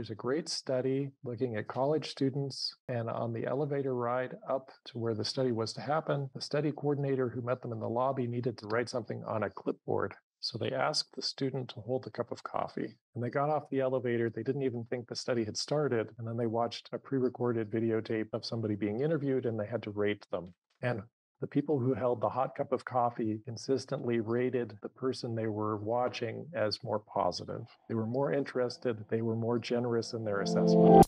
there's a great study looking at college students, and on the elevator ride up to where the study was to happen, the study coordinator who met them in the lobby needed to write something on a clipboard. So they asked the student to hold a cup of coffee. And they got off the elevator. They didn't even think the study had started. And then they watched a pre recorded videotape of somebody being interviewed and they had to rate them. And the people who held the hot cup of coffee consistently rated the person they were watching as more positive. They were more interested, they were more generous in their assessment.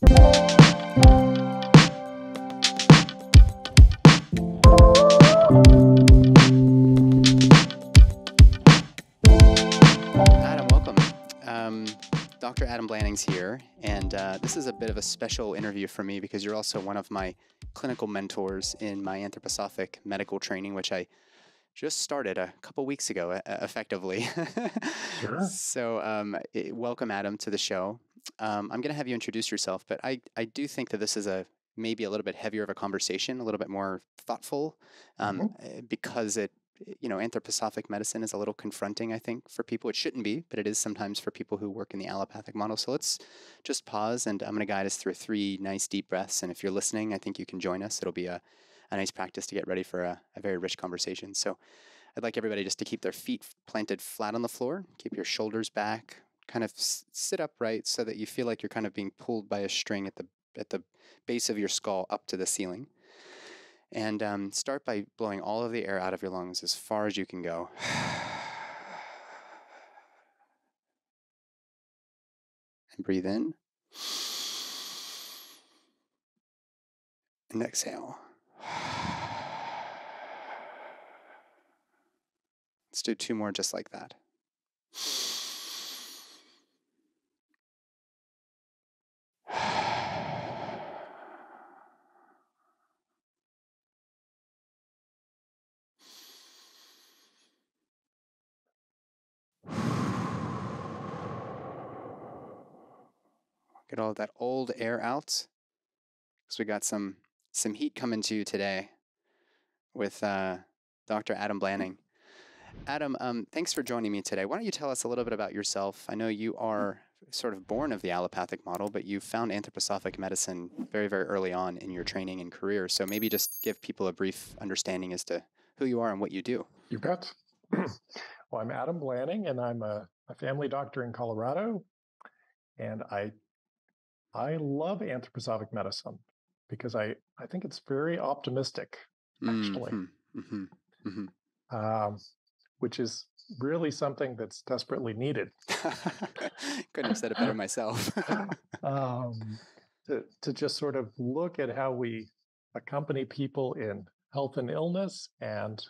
Adam Blanning's here, and uh, this is a bit of a special interview for me because you're also one of my clinical mentors in my anthroposophic medical training, which I just started a couple weeks ago, uh, effectively. Sure. so, um, welcome, Adam, to the show. Um, I'm going to have you introduce yourself, but I, I do think that this is a maybe a little bit heavier of a conversation, a little bit more thoughtful, um, eh, because it Eh, you know, anthroposophic medicine is a little confronting, I think, for people. It shouldn't be, but it is sometimes for people who work in the allopathic model. So let's just pause and I'm going to guide us through three nice deep breaths. And if you're listening, I think you can join us. It'll be a, a nice practice to get ready for a, a very rich conversation. So I'd like everybody just to keep their feet planted flat on the floor, keep your shoulders back, kind of sit upright so that you feel like you're kind of being pulled by a string at the at the base of your skull up to the ceiling. And um, start by blowing all of the air out of your lungs as far as you can go. and breathe in. And exhale. Let's do two more just like that. Get all that old air out. Because we got some some heat coming to you today with uh, Dr. Adam Blanning. Adam, um, thanks for joining me today. Why don't you tell us a little bit about yourself? I know you are sort of born of the allopathic model, but you found anthroposophic medicine very, very early on in your training and career. So maybe just give people a brief understanding as to who you are and what you do. You bet. well, I'm Adam Blanning, and I'm a, a family doctor in Colorado. And I I love anthroposophic medicine because I, I think it's very optimistic, actually, Mhm, mhm, mhm. um, which is really something that's desperately needed. Couldn't have said it better myself. um, to, to just sort of look at how we accompany people in health and illness and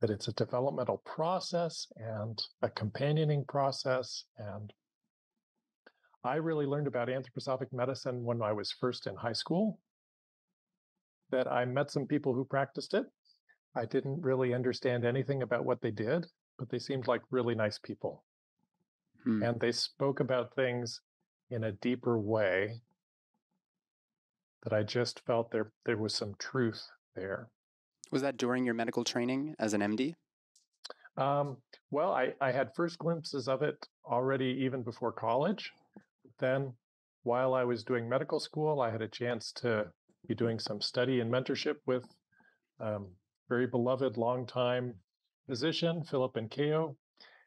that it's a developmental process and a companioning process. And I really learned about anthroposophic medicine when I was first in high school, that I met some people who practiced it. I didn't really understand anything about what they did, but they seemed like really nice people Hmm. and they spoke about things in a deeper way that I just felt there there was some truth there. Was that during your medical training as an MD? Um, well, I, I had first glimpses of it already even before college. Then, while I was doing medical school, I had a chance to be doing some study and mentorship with um, very beloved longtime physician Philip Incao.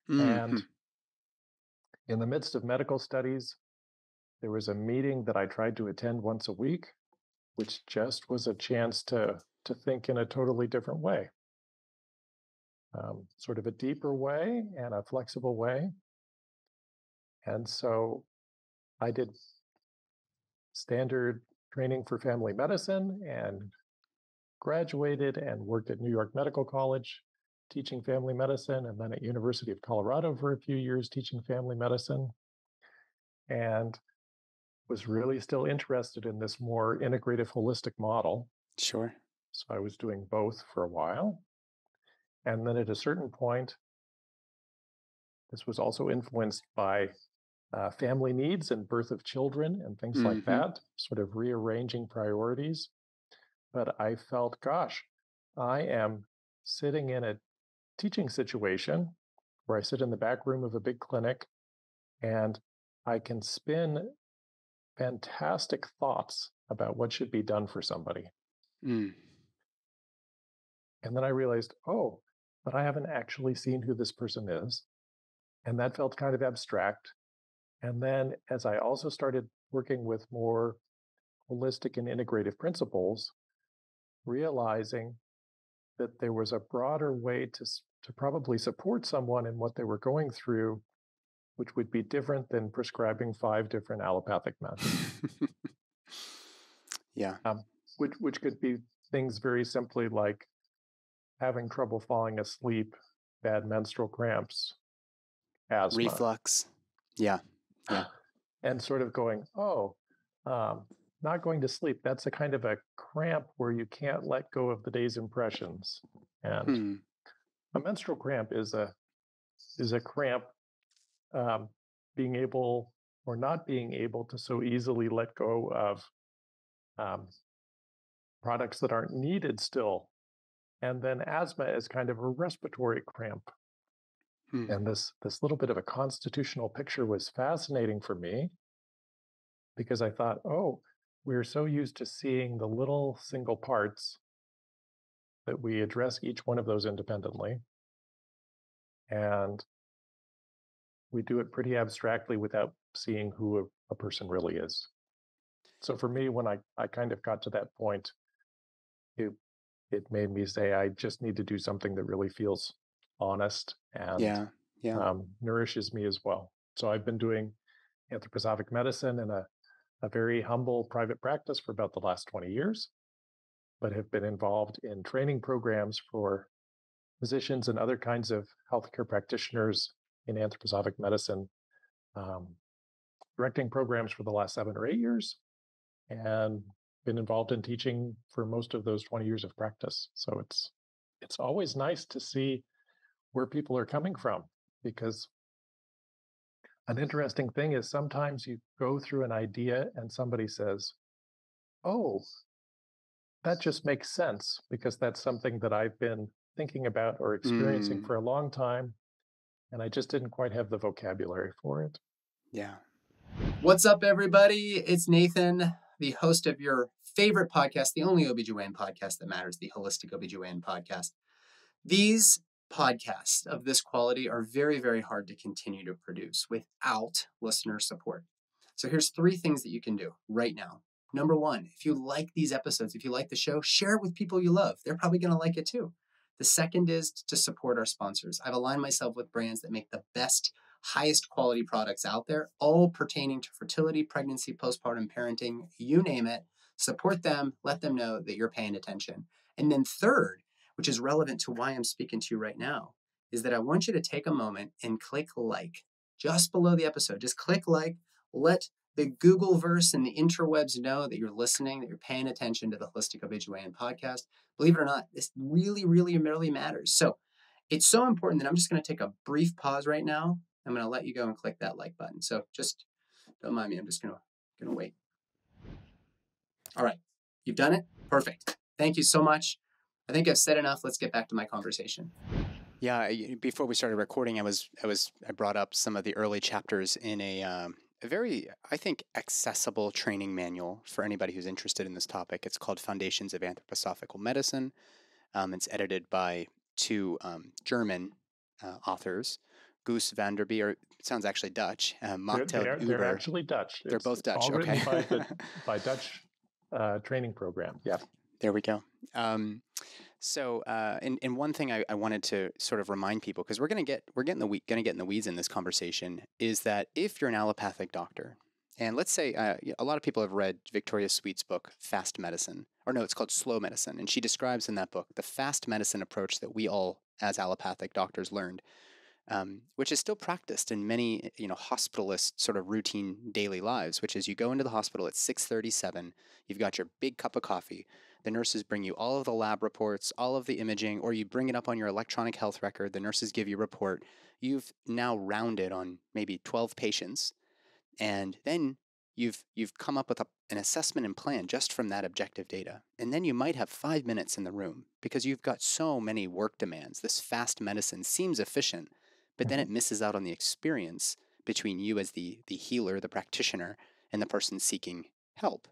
And in the midst of medical studies, there was a meeting that I tried to attend once a week, which just was a chance to to think in a totally different way, um, sort of a deeper way and a flexible way. And so I did standard training for family medicine and graduated and worked at New York Medical College teaching family medicine and then at University of Colorado for a few years teaching family medicine and was really still interested in this more integrative holistic model Sure. so I was doing both for a while and then at a certain point this was also influenced by uh, family needs and birth of children and things like Mhm. that sort of rearranging priorities but I felt gosh I am sitting in a teaching situation where I sit in the back room of a big clinic and I can spin fantastic thoughts about what should be done for somebody. Mm. And then I realized, oh, but I haven't actually seen who this person is. And that felt kind of abstract. And then as I also started working with more holistic and integrative principles, realizing that there was a broader way to, to probably support someone in what they were going through, which would be different than prescribing five different allopathic methods. yeah. Um, which, which could be things very simply like having trouble falling asleep, bad menstrual cramps, asthma, reflux. Yeah. Yeah. And sort of going, oh, um, not going to sleep. That's a kind of a cramp where you can't let go of the day's impressions. And hmm. a menstrual cramp is a is a cramp um, being able or not being able to so easily let go of um, products that aren't needed still and then asthma is kind of a respiratory cramp. Hmm. And this this little bit of a constitutional picture was fascinating for me because I thought, oh, we're so used to seeing the little single parts that we address each one of those independently. And we do it pretty abstractly without seeing who a, a person really is. So for me, when I, I kind of got to that point, it it made me say I just need to do something that really feels honest and yeah, yeah. Um, nourishes me as well. So I've been doing anthroposophic medicine in a, a very humble private practice for about the last 20 years, but have been involved in training programs for physicians and other kinds of healthcare practitioners in anthroposophic medicine, um, directing programs for the last seven or eight years, and been involved in teaching for most of those 20 years of practice. So it's it's always nice to see where people are coming from because an interesting thing is sometimes you go through an idea and somebody says, "Oh, that just makes sense because that's something that I've been thinking about or experiencing mm. for a long time and I just didn't quite have the vocabulary for it." Yeah. What's up everybody? It's Nathan the host of your favorite podcast, the only OBGYN podcast that matters, the Holistic OBGYN podcast. These podcasts of this quality are very, very hard to continue to produce without listener support. So here's three things that you can do right now. Number one, if you like these episodes, if you like the show, share it with people you love. They're probably going to like it too. The second is to support our sponsors. I've aligned myself with brands that make the best highest quality products out there, all pertaining to fertility, pregnancy, postpartum parenting, you name it. Support them, let them know that you're paying attention. And then, third, which is relevant to why I'm speaking to you right now, is that I want you to take a moment and click like just below the episode. Just click like, let the Google verse and the interwebs know that you're listening, that you're paying attention to the Holistic OBGYN podcast. Believe it or not, this really, really, really matters. So it's so important that I'm just going to take a brief pause right now I'm going to let you go and click that like button. So just don't mind me. I'm just going to going to wait. All right. You've done it? Perfect. Thank you so much. I think I've said enough. Let's get back to my conversation. Yeah, before we started recording, I was I was I brought up some of the early chapters in a um, a very I think accessible training manual for anybody who's interested in this topic. It's called Foundations of Anthroposophical Medicine. Um, it's edited by two um, German uh, authors, Guus van der Bie, or it sounds actually Dutch. Uh, they're, they're, they're, actually Dutch. They're it's both Dutch. All okay. by, the, by Dutch uh, training program. Yeah. There we go. Um, so, uh, and, and one thing I, I wanted to sort of remind people because we're gonna get we're getting the we- gonna get in the weeds in this conversation is that if you're an allopathic doctor, and let's say uh, a lot of people have read Victoria Sweet's book Fast Medicine, or no, it's called Slow Medicine, and she describes in that book the fast medicine approach that we all as allopathic doctors learned um, which is still practiced in many you know hospitalist sort of routine daily lives which is you go into the hospital at 6.37 you've got your big cup of coffee the nurses bring you all of the lab reports all of the imaging or you bring it up on your electronic health record the nurses give you a report you've now rounded on maybe 12 patients and then you've you've come up with a, an assessment and plan just from that objective data. And then you might have five minutes in the room because you've got so many work demands. This fast medicine seems efficient but then mm-hmm. it misses out on the experience between you as the the healer, the practitioner, and the person seeking help.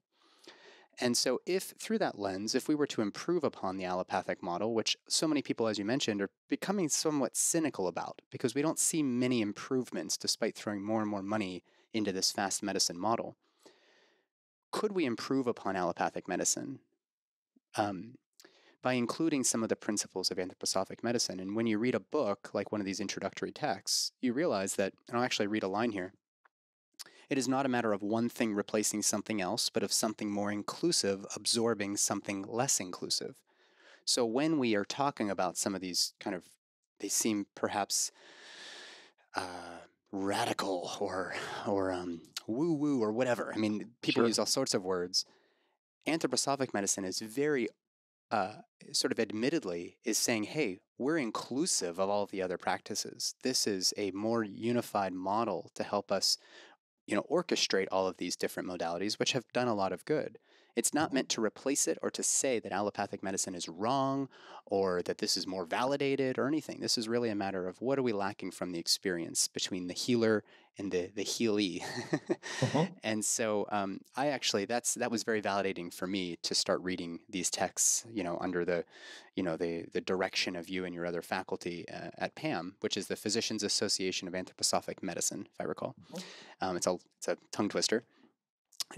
And so, if through that lens, if we were to improve upon the allopathic model, which so many people, as you mentioned, are becoming somewhat cynical about because we don't see many improvements despite throwing more and more money into this fast medicine model, could we improve upon allopathic medicine um, by including some of the principles of anthroposophic medicine? And when you read a book like one of these introductory texts, you realize that, and I'll actually read a line here it is not a matter of one thing replacing something else, but of something more inclusive absorbing something less inclusive. So when we are talking about some of these kind of, they seem perhaps uh, radical or or um, woo woo or whatever. I mean, people sure. use all sorts of words. Anthroposophic medicine is very uh, sort of admittedly is saying, hey, we're inclusive of all the other practices. This is a more unified model to help us you know, orchestrate all of these different modalities, which have done a lot of good. It's not meant to replace it or to say that allopathic medicine is wrong or that this is more validated or anything. This is really a matter of what are we lacking from the experience between the healer and the the healee. uh-huh. And so um, I actually that's that was very validating for me to start reading these texts, you know, under the you know the the direction of you and your other faculty uh, at PAM, which is the Physicians Association of Anthroposophic Medicine, if I recall. Uh-huh. Um, it's a it's a tongue twister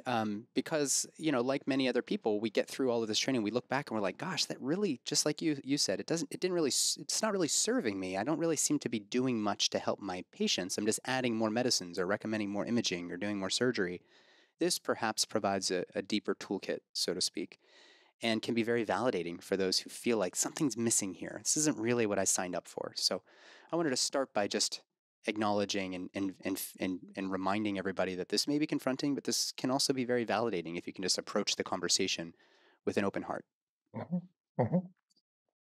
um, because you know like many other people we get through all of this training we look back and we're like gosh that really just like you you said it doesn't it didn't really it's not really serving me. I don't really seem to be doing much to help my patients. I'm just adding more medicines or recommending more imaging or doing more surgery. This perhaps provides a, a deeper toolkit so to speak and can be very validating for those who feel like something's missing here. This isn't really what i signed up for. So i wanted to start by just acknowledging and, and, and, and, and reminding everybody that this may be confronting, but this can also be very validating if you can just approach the conversation with an open heart. Mm-hmm. Mm-hmm.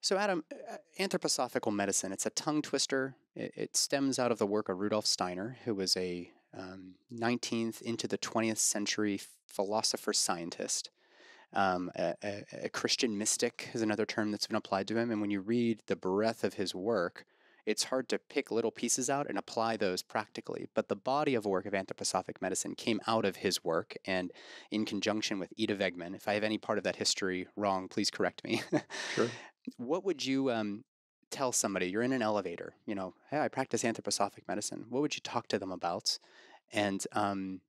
So, Adam, uh, anthroposophical medicine, it's a tongue twister. It, it, stems out of the work of Rudolf Steiner, who was a um, 19th into the 20th century philosopher scientist. Um, a, a, a Christian mystic is another term that's been applied to him. And when you read the breadth of his work, it's hard to pick little pieces out and apply those practically. But the body of work of anthroposophic medicine came out of his work and in conjunction with Ita Wegman. If I have any part of that history wrong, please correct me. sure. What would you um, tell somebody? You're in an elevator, you know, hey, I practice anthroposophic medicine. What would you talk to them about? And um,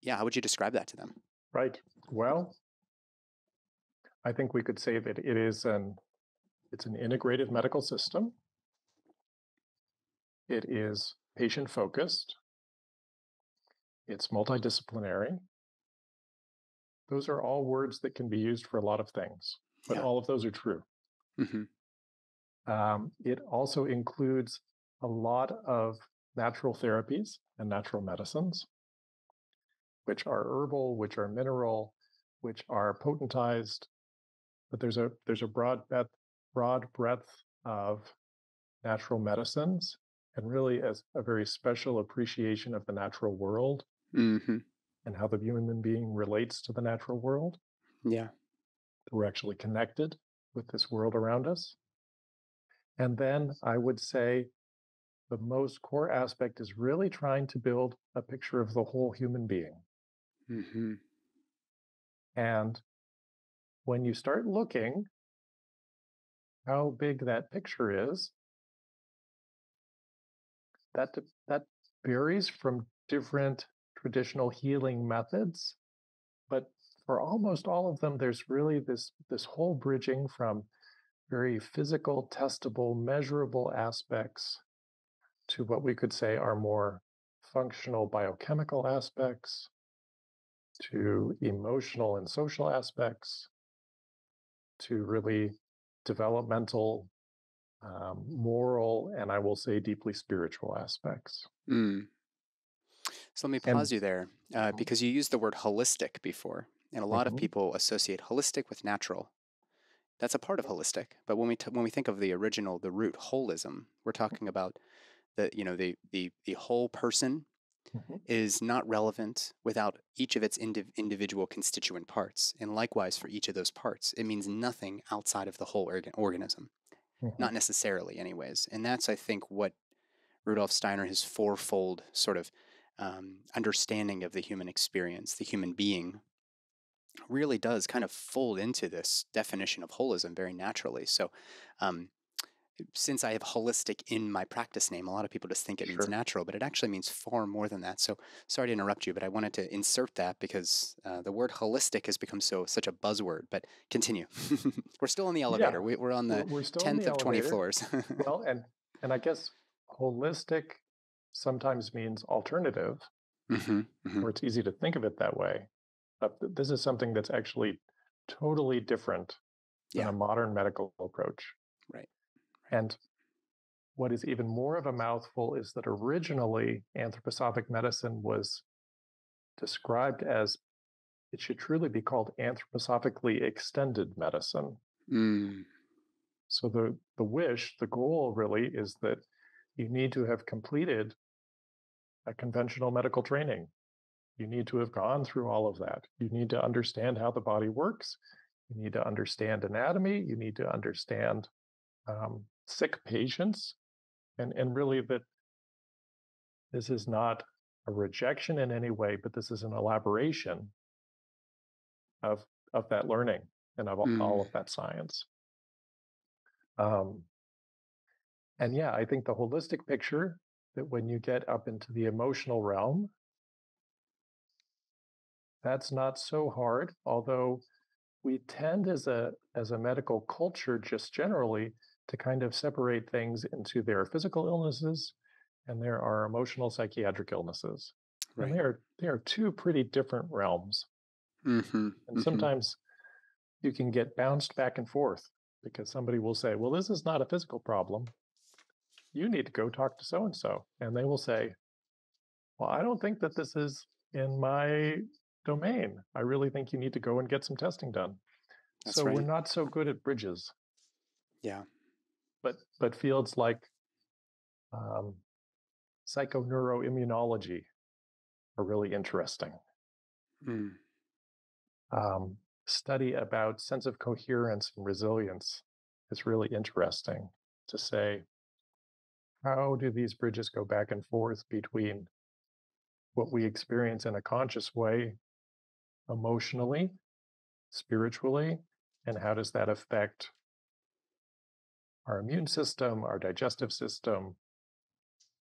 yeah, how would you describe that to them? Right. Well, I think we could say that it is an it's an integrative medical system it is patient focused. It's multidisciplinary. Those are all words that can be used for a lot of things, but yeah. all of those are true. Mm-hmm. Um, it also includes a lot of natural therapies and natural medicines, which are herbal, which are mineral, which are potentized. But there's a there's a broad breadth, broad breadth of natural medicines and really as a very special appreciation of the natural world mm-hmm. and how the human being relates to the natural world. Yeah. We're actually connected with this world around us. And then I would say the most core aspect is really trying to build a picture of the whole human being. Mm-hmm. And when you start looking how big that picture is, that that varies from different traditional healing methods but for almost all of them there's really this this whole bridging from very physical testable measurable aspects to what we could say are more functional biochemical aspects to emotional and social aspects to really developmental um, moral, and I will say deeply spiritual aspects. Mm. So let me pause and, you there uh, mm-hmm. because you used the word holistic before, and a lot mm-hmm. of people associate holistic with natural. That's a part of holistic, but when we t- when we think of the original, the root holism, we're mm-hmm. talking about the you know the the the whole person mm-hmm. is not relevant without each of its indiv- individual constituent parts, and likewise for each of those parts, it means nothing outside of the whole organ- organism mm-hmm. not necessarily, anyways. And that's, I think, what Rudolf Steiner, his fourfold sort of um, understanding of the human experience, the human being, really does kind of fold into this definition of holism very naturally. So, um, since I have holistic in my practice name, a lot of people just think it means natural, but it actually means far more than that. So sorry to interrupt you, but I wanted to insert that because uh, the word holistic has become so such a buzzword. But continue. we're still in the elevator. Yeah. We, are on the tenth of twenty floors. well, and and I guess holistic sometimes means alternative, mm-hmm, mm-hmm. or it's easy to think of it that way. But this is something that's actually totally different than yeah. a modern medical approach. Right. And what is even more of a mouthful is that originally anthroposophic medicine was described as it should truly be called anthroposophically extended medicine. Mm. So the the wish, the goal really is that you need to have completed a conventional medical training. You need to have gone through all of that. You need to understand how the body works. You need to understand anatomy. You need to understand um, sick patients and and really that this is not a rejection in any way but this is an elaboration of of that learning and of mm. all of that science um and yeah i think the holistic picture that when you get up into the emotional realm that's not so hard although we tend as a as a medical culture just generally to kind of separate things into their physical illnesses and there are emotional psychiatric illnesses. Right. And they are they are two pretty different realms. Mm-hmm. And mm-hmm. sometimes you can get bounced back and forth because somebody will say, "Well, this is not a physical problem. You need to go talk to so and so," and they will say, "Well, I don't think that this is in my domain. I really think you need to go and get some testing done." That's so right. we're not so good at bridges. Yeah but but fields like um, psychoneuroimmunology are really interesting. Mm. Um, study about sense of coherence and resilience is really interesting to say how do these bridges go back and forth between what we experience in a conscious way emotionally spiritually and how does that affect our immune system, our digestive system,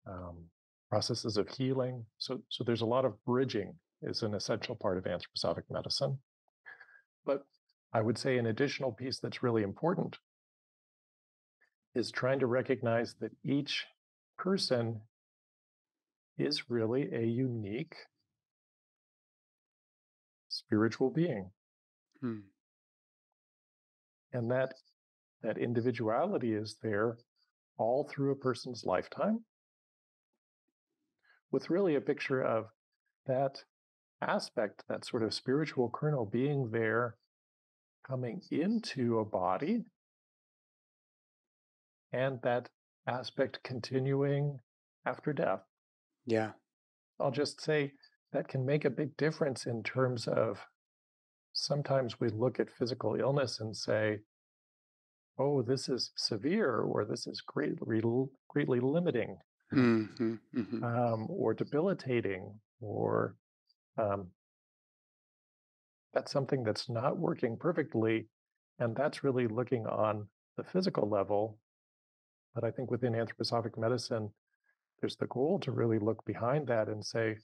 um, processes of healing. So, so there's a lot of bridging is an essential part of anthroposophic medicine. But I would say an additional piece that's really important is trying to recognize that each person is really a unique spiritual being. Hmm. And that that individuality is there all through a person's lifetime with really a picture of that aspect, that sort of spiritual kernel being there coming into a body and that aspect continuing after death. Yeah. I'll just say that can make a big difference in terms of sometimes we look at physical illness and say, oh, this is severe or this is greatly, greatly limiting mm-hmm, mm-hmm. Um, or debilitating or um, that's something that's not working perfectly. And that's really looking on the physical level. But I think within anthroposophic medicine, there's the goal to really look behind that and say,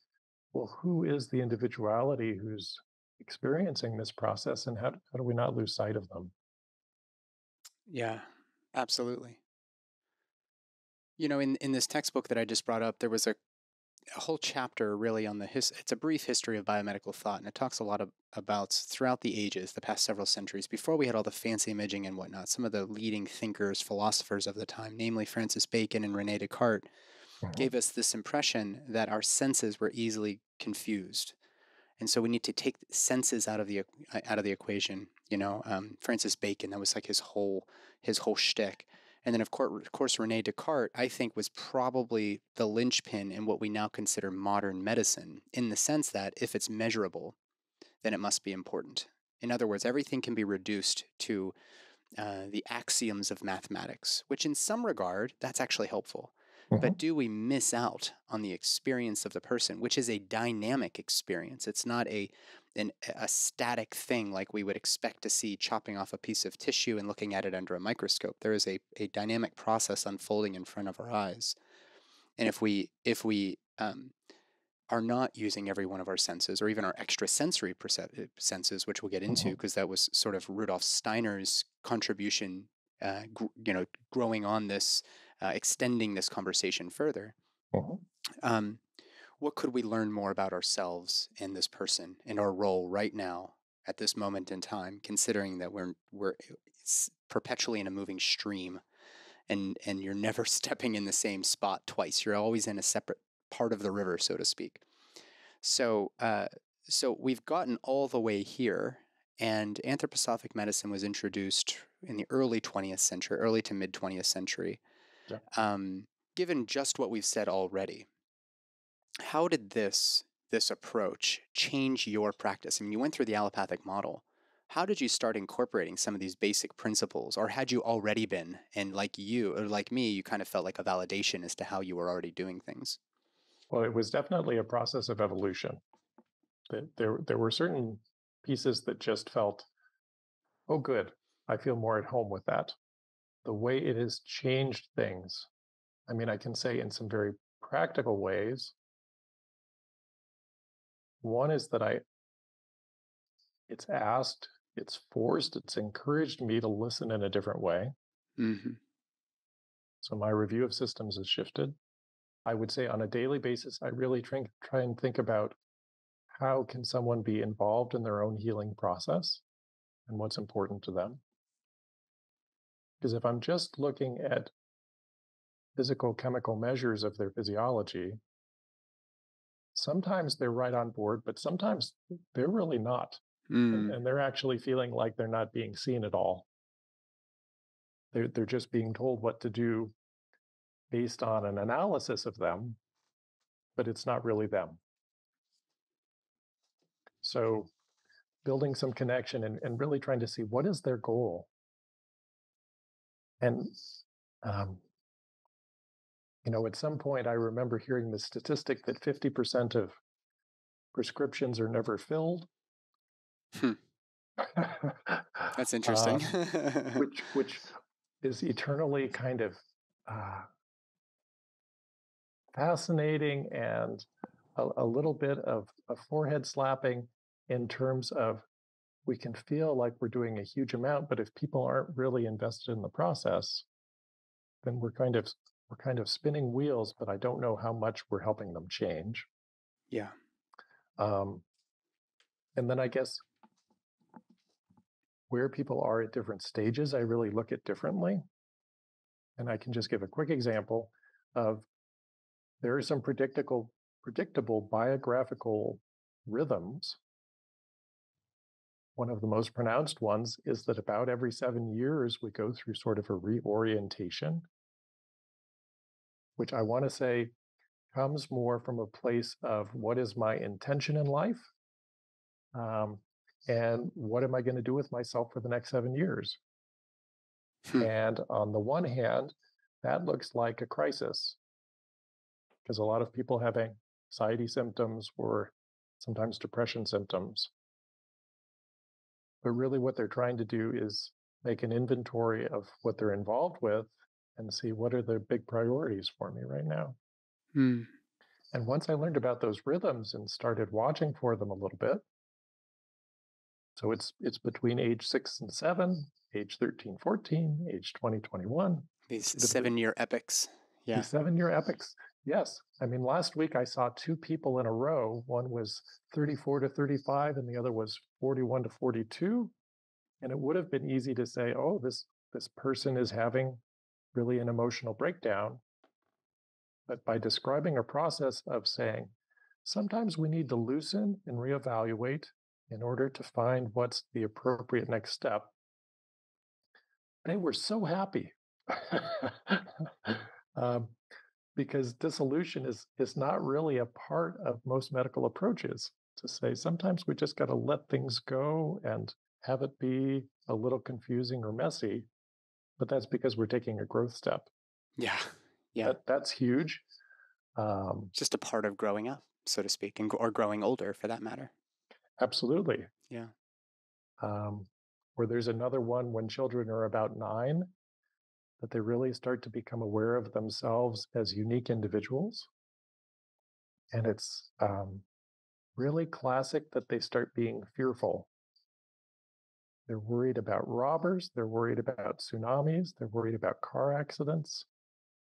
well, who is the individuality who's experiencing this process and how, how do we not lose sight of them? Yeah, absolutely. You know, in, in this textbook that I just brought up, there was a, a whole chapter really on the his. It's a brief history of biomedical thought, and it talks a lot of, about throughout the ages, the past several centuries, before we had all the fancy imaging and whatnot. Some of the leading thinkers, philosophers of the time, namely Francis Bacon and Rene Descartes, mm-hmm. gave us this impression that our senses were easily confused and so we need to take senses out of the out of the equation. You know, um, Francis Bacon that was like his whole his whole shtick. And then of course, of course, Rene Descartes, I think, was probably the linchpin in what we now consider modern medicine, in the sense that if it's measurable, then it must be important. In other words, everything can be reduced to uh, the axioms of mathematics, which in some regard, that's actually helpful mm-hmm. but do we miss out on the experience of the person, which is a dynamic experience? It's not a an, a static thing like we would expect to see chopping off a piece of tissue and looking at it under a microscope. There is a, a dynamic process unfolding in front of our eyes. And if we if we um, are not using every one of our senses or even our extrasensory percep- uh, senses, which we'll get into because mm-hmm. that was sort of Rudolf Steiner's contribution, uh, gr- you know, growing on this, uh, extending this conversation further. Mm-hmm. Um, what could we learn more about ourselves and this person and our role right now at this moment in time, considering that we're we're perpetually in a moving stream, and and you're never stepping in the same spot twice. You're always in a separate part of the river, so to speak. So, uh, so we've gotten all the way here, and anthroposophic medicine was introduced in the early 20th century, early to mid 20th century. Yeah. Um, given just what we've said already, how did this this approach change your practice? I mean, you went through the allopathic model. How did you start incorporating some of these basic principles, or had you already been? And like you, or like me, you kind of felt like a validation as to how you were already doing things. Well, it was definitely a process of evolution. There, there were certain pieces that just felt, oh, good, I feel more at home with that. The way it has changed things. I mean, I can say in some very practical ways. One is that I, it's asked, it's forced, it's encouraged me to listen in a different way. Mm-hmm. So my review of systems has shifted. I would say on a daily basis, I really try, try and think about how can someone be involved in their own healing process and what's important to them. Because if I'm just looking at physical chemical measures of their physiology, sometimes they're right on board, but sometimes they're really not. Mm. And, and, they're actually feeling like they're not being seen at all. They're, they're just being told what to do based on an analysis of them, but it's not really them. So building some connection and, and really trying to see what is their goal. And, um, you know, at some point, I remember hearing the statistic that 50% of prescriptions are never filled. Hmm. That's interesting. um, which, which is eternally kind of uh, fascinating and a, a little bit of a forehead slapping in terms of we can feel like we're doing a huge amount, but if people aren't really invested in the process, then we're kind of we're kind of spinning wheels, but I don't know how much we're helping them change. Yeah. Um, and then I guess where people are at different stages, I really look at differently. And I can just give a quick example of there are some predictable predictable biographical rhythms. One of the most pronounced ones is that about every seven years we go through sort of a reorientation, which I want to say comes more from a place of what is my intention in life um, and what am I going to do with myself for the next seven years? Hmm. And on the one hand, that looks like a crisis because a lot of people have anxiety symptoms or sometimes depression symptoms. But really, what they're trying to do is make an inventory of what they're involved with and see what are the big priorities for me right now. Hmm. And once I learned about those rhythms and started watching for them a little bit, so it's it's between age six and seven, age 13, 14, age 20, 21. These seven year epics. Yeah. These seven year epics. Yes. I mean, last week I saw two people in a row. One was 34 to 35 and the other was 41 to 42. And it would have been easy to say, oh, this, this person is having really an emotional breakdown. But by describing a process of saying, sometimes we need to loosen and reevaluate in order to find what's the appropriate next step, they were so happy. um, because dissolution is is not really a part of most medical approaches to say sometimes we just got to let things go and have it be a little confusing or messy but that's because we're taking a growth step yeah Yeah. That, that's huge. Um, Just a part of growing up, so to speak, and, or growing older for that matter. absolutely. Yeah. Um, or there's another one when children are about nine that they really start to become aware of themselves as unique individuals. And it's um, really classic that they start being fearful. They're worried about robbers, they're worried about tsunamis, they're worried about car accidents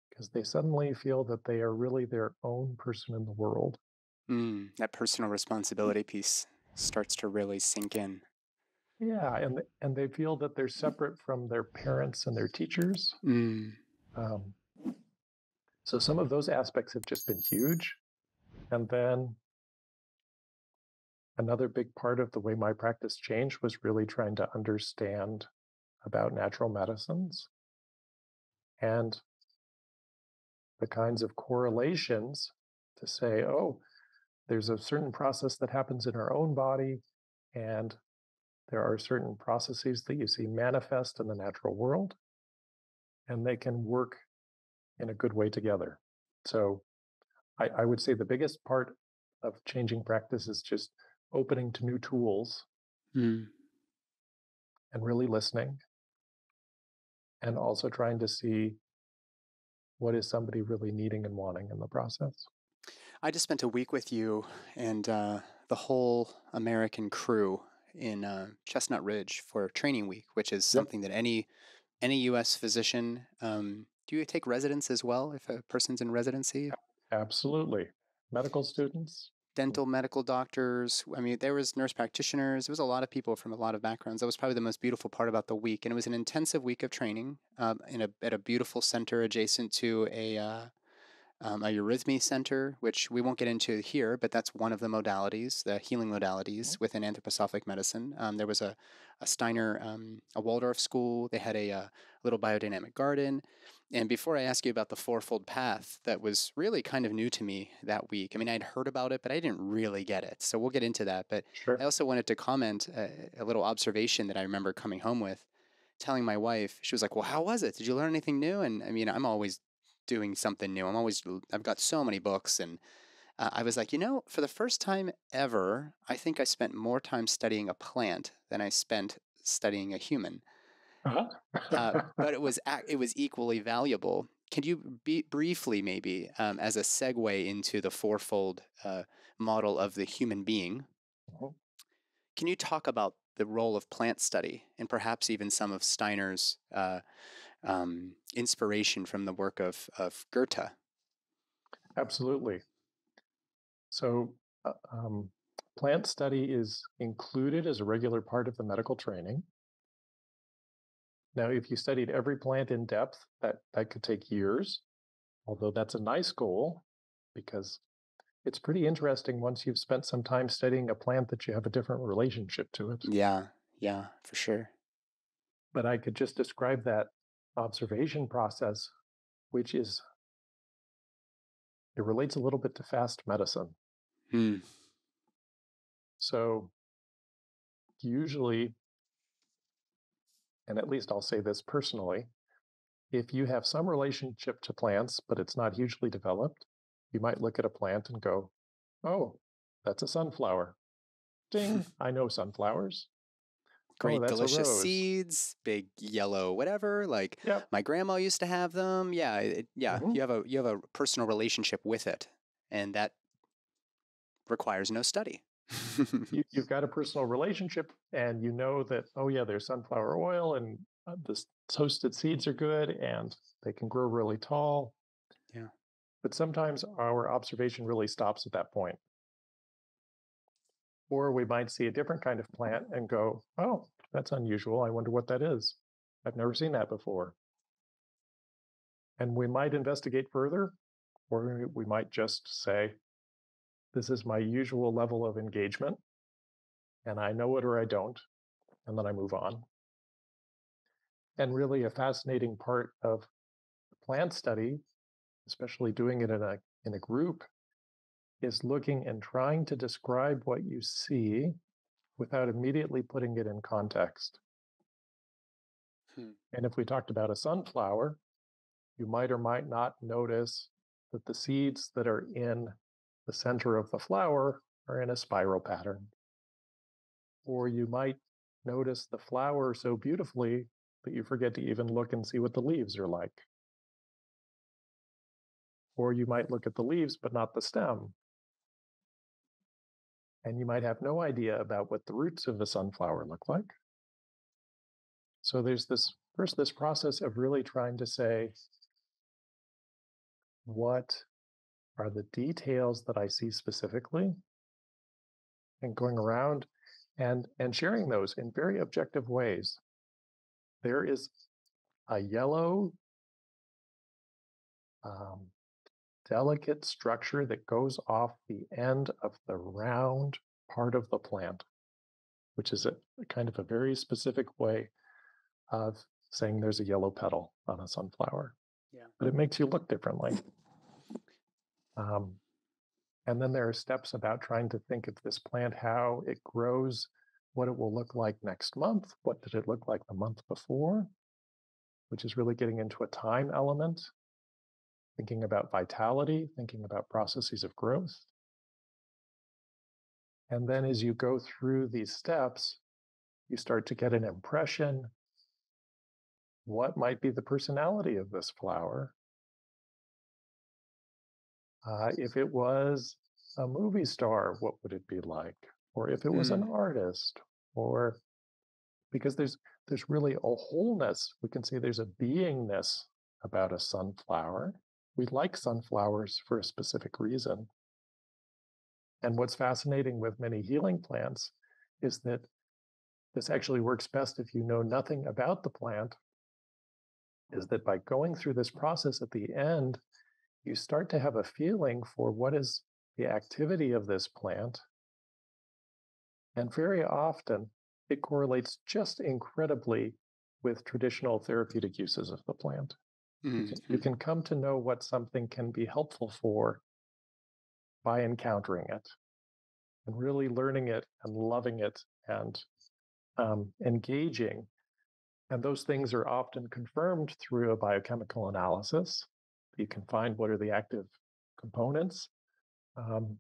because they suddenly feel that they are really their own person in the world. Mm, that personal responsibility piece starts to really sink in. Yeah, and and they feel that they're separate from their parents and their teachers. Mm, Um, so some of those aspects have just been huge. And then another big part of the way my practice changed was really trying to understand about natural medicines and the kinds of correlations to say, oh, there's a certain process that happens in our own body, and there are certain processes that you see manifest in the natural world, and they can work in a good way together. So I, I would say the biggest part of changing practice is just opening to new tools mm. and really listening and also trying to see what is somebody really needing and wanting in the process. I just spent a week with you and uh, the whole American crew in uh, Chestnut Ridge for training week, which is something that any any U.S. physician. Um, do you take residents as well if a person's in residency? Absolutely. Medical students, Dental medical doctors. I mean, there was nurse practitioners. There was a lot of people from a lot of backgrounds. That was probably the most beautiful part about the week, and it was an intensive week of training um, in a at a beautiful center adjacent to a uh, um, a eurythmy center, which we won't get into here, but that's one of the modalities, the healing modalities within anthroposophic medicine. Um, there was a, a Steiner, um, a Waldorf school. They had a, uh little biodynamic garden. And before I ask you about the fourfold path, that was really kind of new to me that week. I mean, I'd heard about it, but I didn't really get it. So we'll get into that. But sure. I also wanted to comment a, a little observation that I remember coming home with, telling my wife. She was like, "Well, how was it? Did you learn anything new?" And I mean, I'm always doing something new. I'm always I've got so many books, and uh, I was like, you know, for the first time ever, I think I spent more time studying a plant than I spent studying a human. Uh-huh. uh, but it was it was equally valuable. Can you be, briefly, maybe, um, as a segue into the fourfold uh, model of the human being, Mhm. can you talk about the role of plant study and perhaps even some of Steiner's uh, um, inspiration from the work of, of Goethe? Absolutely. So, uh, um, plant study is included as a regular part of the medical training. Now, if you studied every plant in depth, that, that could take years, although that's a nice goal because it's pretty interesting once you've spent some time studying a plant that you have a different relationship to it. Yeah, yeah, for sure. But I could just describe that observation process, which is, it relates a little bit to fast medicine. Hmm. So usually, and at least I'll say this personally, if you have some relationship to plants, but it's not hugely developed, you might look at a plant and go, oh, that's a sunflower. Ding, I know sunflowers. Great, oh, delicious seeds, big yellow, whatever. Like Yep. my grandma used to have them. Yeah, it, yeah. Mhm. You have a you have a personal relationship with it, and that requires no study. You, you've got a personal relationship and you know that, oh, yeah, there's sunflower oil and uh, the toasted seeds are good and they can grow really tall. Yeah. But sometimes our observation really stops at that point. Or we might see a different kind of plant and go, oh, that's unusual. I wonder what that is. I've never seen that before. And we might investigate further, or we- might just say, this is my usual level of engagement, and I know it or I don't, and then I move on. And really, a fascinating part of plant study, especially doing it in a in a group, is looking and trying to describe what you see without immediately putting it in context. Hmm. And if we talked about a sunflower, you might or might not notice that the seeds that are in the center of the flower are in a spiral pattern. Or you might notice the flower so beautifully that you forget to even look and see what the leaves are like. Or you might look at the leaves, but not the stem. And you might have no idea about what the roots of a sunflower look like. So there's this first, this process of really trying to say, what are the details that I see specifically? And going around and, and sharing those in very objective ways. There is a yellow, um, delicate structure that goes off the end of the round part of the plant, which is a, a kind of a very specific way of saying there's a yellow petal on a sunflower. Yeah. But it makes you look differently. Um, and then there are steps about trying to think of this plant, how it grows, what it will look like next month. What did it look like the month before? Which is really getting into a time element, thinking about vitality, thinking about processes of growth. And then as you go through these steps, you start to get an impression what might be the personality of this flower? Uh, if it was a movie star, what would it be like? Or if it was mm. an artist, or because there's there's really a wholeness. We can see there's a beingness about a sunflower. We like sunflowers for a specific reason. And what's fascinating with many healing plants is that this actually works best if you know nothing about the plant is that by going through this process at the end, you start to have a feeling for what is the activity of this plant. And very often, it correlates just incredibly with traditional therapeutic uses of the plant. Mm-hmm. You, can, come to know what something can be helpful for by encountering it and really learning it and loving it and um, engaging and those things are often confirmed through a biochemical analysis. You can find what are the active components. Um,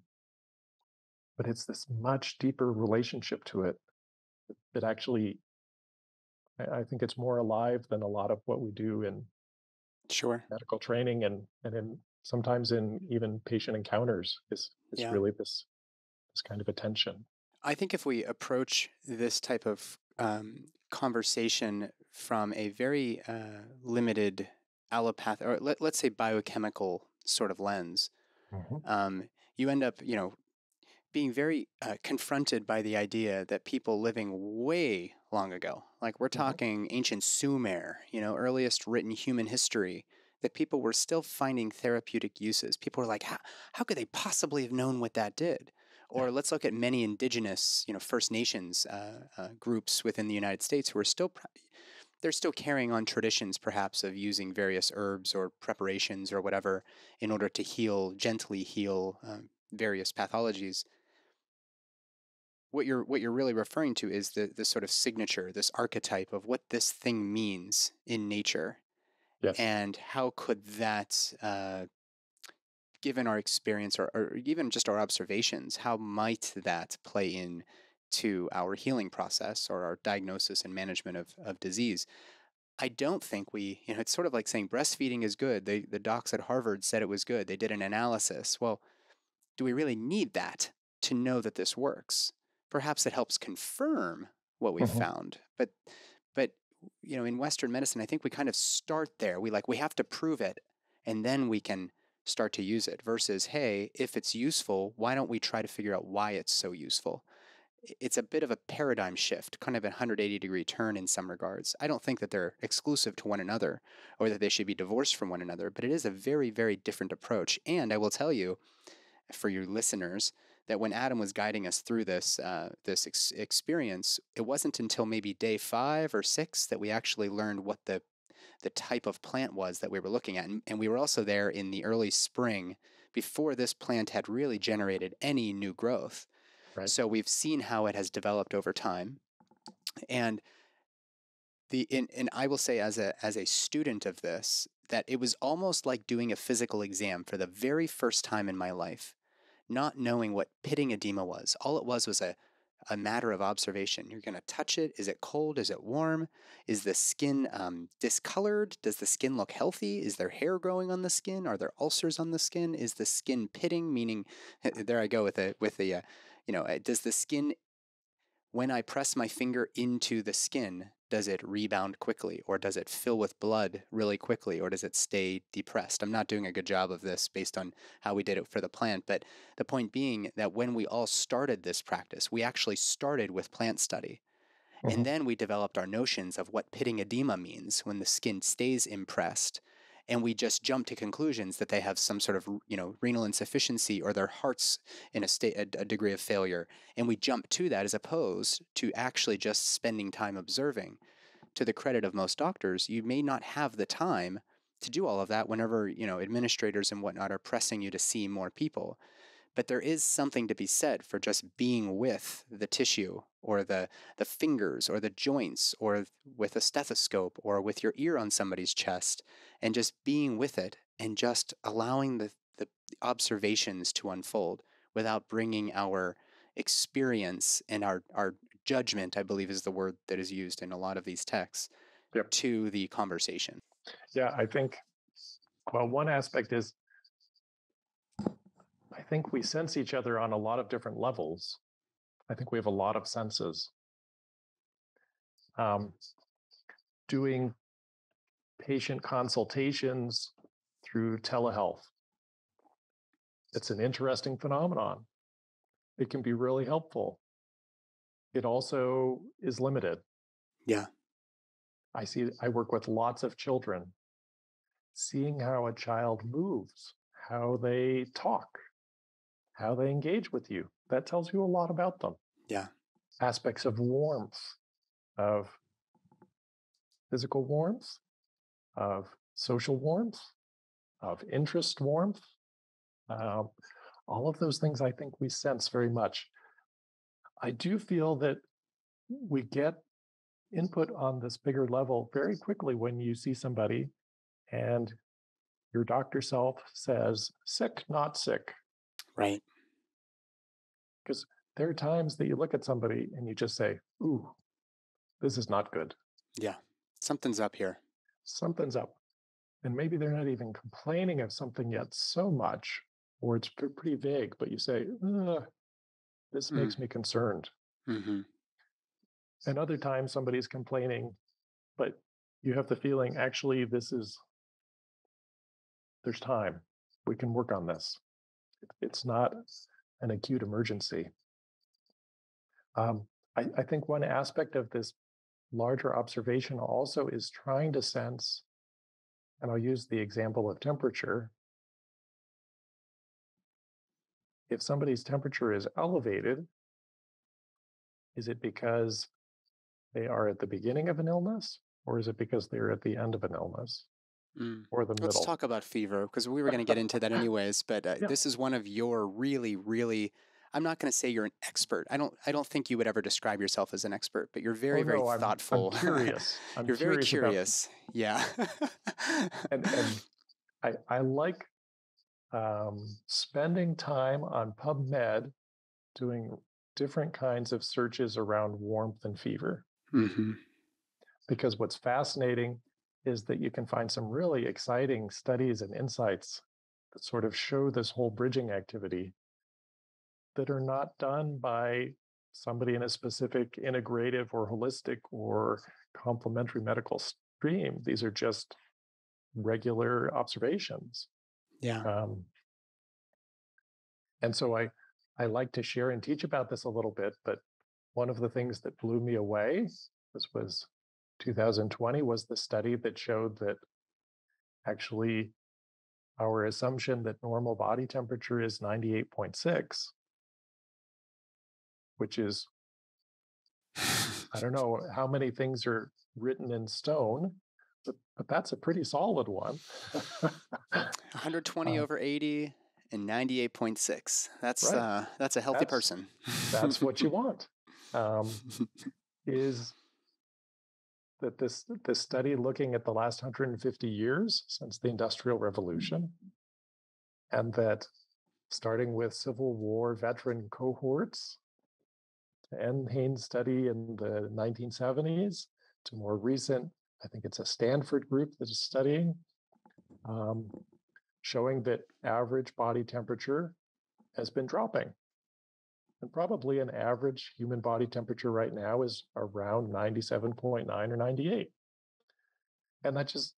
but it's this much deeper relationship to it that actually, I think it's more alive than a lot of what we do in sure medical training and and in sometimes in even patient encounters is is yeah. really this this kind of attention. I think if we approach this type of um, conversation from a very uh, limited allopath or let, us say biochemical sort of lens, mm-hmm. um, you end up, you know, being very uh, confronted by the idea that people living way long ago, like we're mm-hmm. talking ancient Sumer, you know, earliest written human history, that people were still finding therapeutic uses. People were like, how, how could they possibly have known what that did? Or let's look at many indigenous, you know, First Nations uh, uh, groups within the United States who are still they're still carrying on traditions, perhaps, of using various herbs or preparations or whatever in order to heal, gently heal um, various pathologies. What you're what you're really referring to is the this sort of signature, this archetype of what this thing means in nature, yes. and how could that uh, given our experience or, or even just our observations, how might that play in to our healing process or our diagnosis and management of, of disease? I don't think we, you know, it's sort of like saying breastfeeding is good. They, the docs at Harvard said it was good. They did an analysis. Well, do we really need that to know that this works? Perhaps it helps confirm what we've mm-hmm. found, but, but you know, in Western medicine, I think we kind of start there. We like we have to prove it, and then we can start to use it versus, hey, if it's useful, why don't we try to figure out why it's so useful? It's a bit of a paradigm shift, kind of a 180 degree turn in some regards. I don't think that they're exclusive to one another or that they should be divorced from one another, but it is a very, very different approach. And I will tell you, for your listeners, that when Adam was guiding us through this uh, this ex- experience, it wasn't until maybe day five or six that we actually learned what the the type of plant was that we were looking at. And, and we were also there in the early spring before this plant had really generated any new growth. Right. So we've seen how it has developed over time. And the in, and I will say as a as a student of this, that it was almost like doing a physical exam for the very first time in my life, not knowing what pitting edema was. All it was was a a matter of observation. You're going to touch it. Is it cold? Is it warm? Is the skin um, discolored? Does the skin look healthy? Is there hair growing on the skin? Are there ulcers on the skin? Is the skin pitting? Meaning, there I go with the with the, uh, you know, uh, does the skin when I press my finger into the skin, does it rebound quickly or does it fill with blood really quickly or does it stay depressed? I'm not doing a good job of this based on how we did it for the plant, but the point being that when we all started this practice, we actually started with plant study. Mm-hmm. And then we developed our notions of what pitting edema means when the skin stays impressed and we just jump to conclusions that they have some sort of you know renal insufficiency or their hearts in a state a, degree of failure and we jump to that as opposed to actually just spending time observing. To the credit of most doctors you may not have the time to do all of that whenever you know administrators and whatnot are pressing you to see more people but there is something to be said for just being with the tissue or the, the fingers or the joints or with a stethoscope or with your ear on somebody's chest and just being with it and just allowing the, the observations to unfold without bringing our experience and our, our judgment, I believe is the word that is used in a lot of these texts, yep. to the conversation. Yeah, I think, well, one aspect is I think we sense each other on a lot of different levels. I think we have a lot of senses. Um, doing patient consultations through telehealth. It's an interesting phenomenon. It can be really helpful. It also is limited. Yeah. I see, I work with lots of children. Seeing how a child moves, how they talk, how they engage with you. That tells you a lot about them. Yeah. Aspects of warmth, of physical warmth, of social warmth, of interest warmth. Uh, all of those things I think we sense very much. I do feel that we get input on this bigger level very quickly when you see somebody and your doctor self says sick, not sick. Right. Because there are times that you look at somebody and you just say, ooh, this is not good. Yeah. Something's up here. Something's up. And maybe they're not even complaining of something yet so much, or it's pretty vague, but you say, this mm. makes me concerned. Mm-hmm. And other times somebody's complaining, but you have the feeling actually this is, there's time. We can work on this. It's not an acute emergency. Um, I, I think one aspect of this larger observation also is trying to sense, and I'll use the example of temperature. If somebody's temperature is elevated, is it because they are at the beginning of an illness or is it because they're at the end of an illness? Mm. Or the middle. Let's talk about fever because we were going to get into that anyways. But uh, yeah. this is one of your really, really. I'm not going to say you're an expert. I don't. I don't think you would ever describe yourself as an expert. But you're very, oh, very no, thoughtful. I'm, I'm curious. I'm you're curious very curious. About... Yeah. and, and I, I like um, spending time on PubMed doing different kinds of searches around warmth and fever. Mm-hmm. Because what's fascinating is that you can find some really exciting studies and insights that sort of show this whole bridging activity that are not done by somebody in a specific integrative or holistic or complementary medical stream. These are just regular observations. Yeah. Um, and so I, I like to share and teach about this a little bit, but one of the things that blew me away, this was 2020 was the study that showed that actually our assumption that normal body temperature is 98.6, which is, I don't know how many things are written in stone, but, but that's a pretty solid one. 120 um, over 80 and 98.6. That's right. uh, that's a healthy that's, person. that's what you want. Um, is that this this study looking at the last 150 years since the Industrial Revolution, and that starting with Civil War veteran cohorts, to NHANES study in the 1970s, to more recent, I think it's a Stanford group that is studying, um, showing that average body temperature has been dropping. And probably an average human body temperature right now is around 97.9 or 98. And that just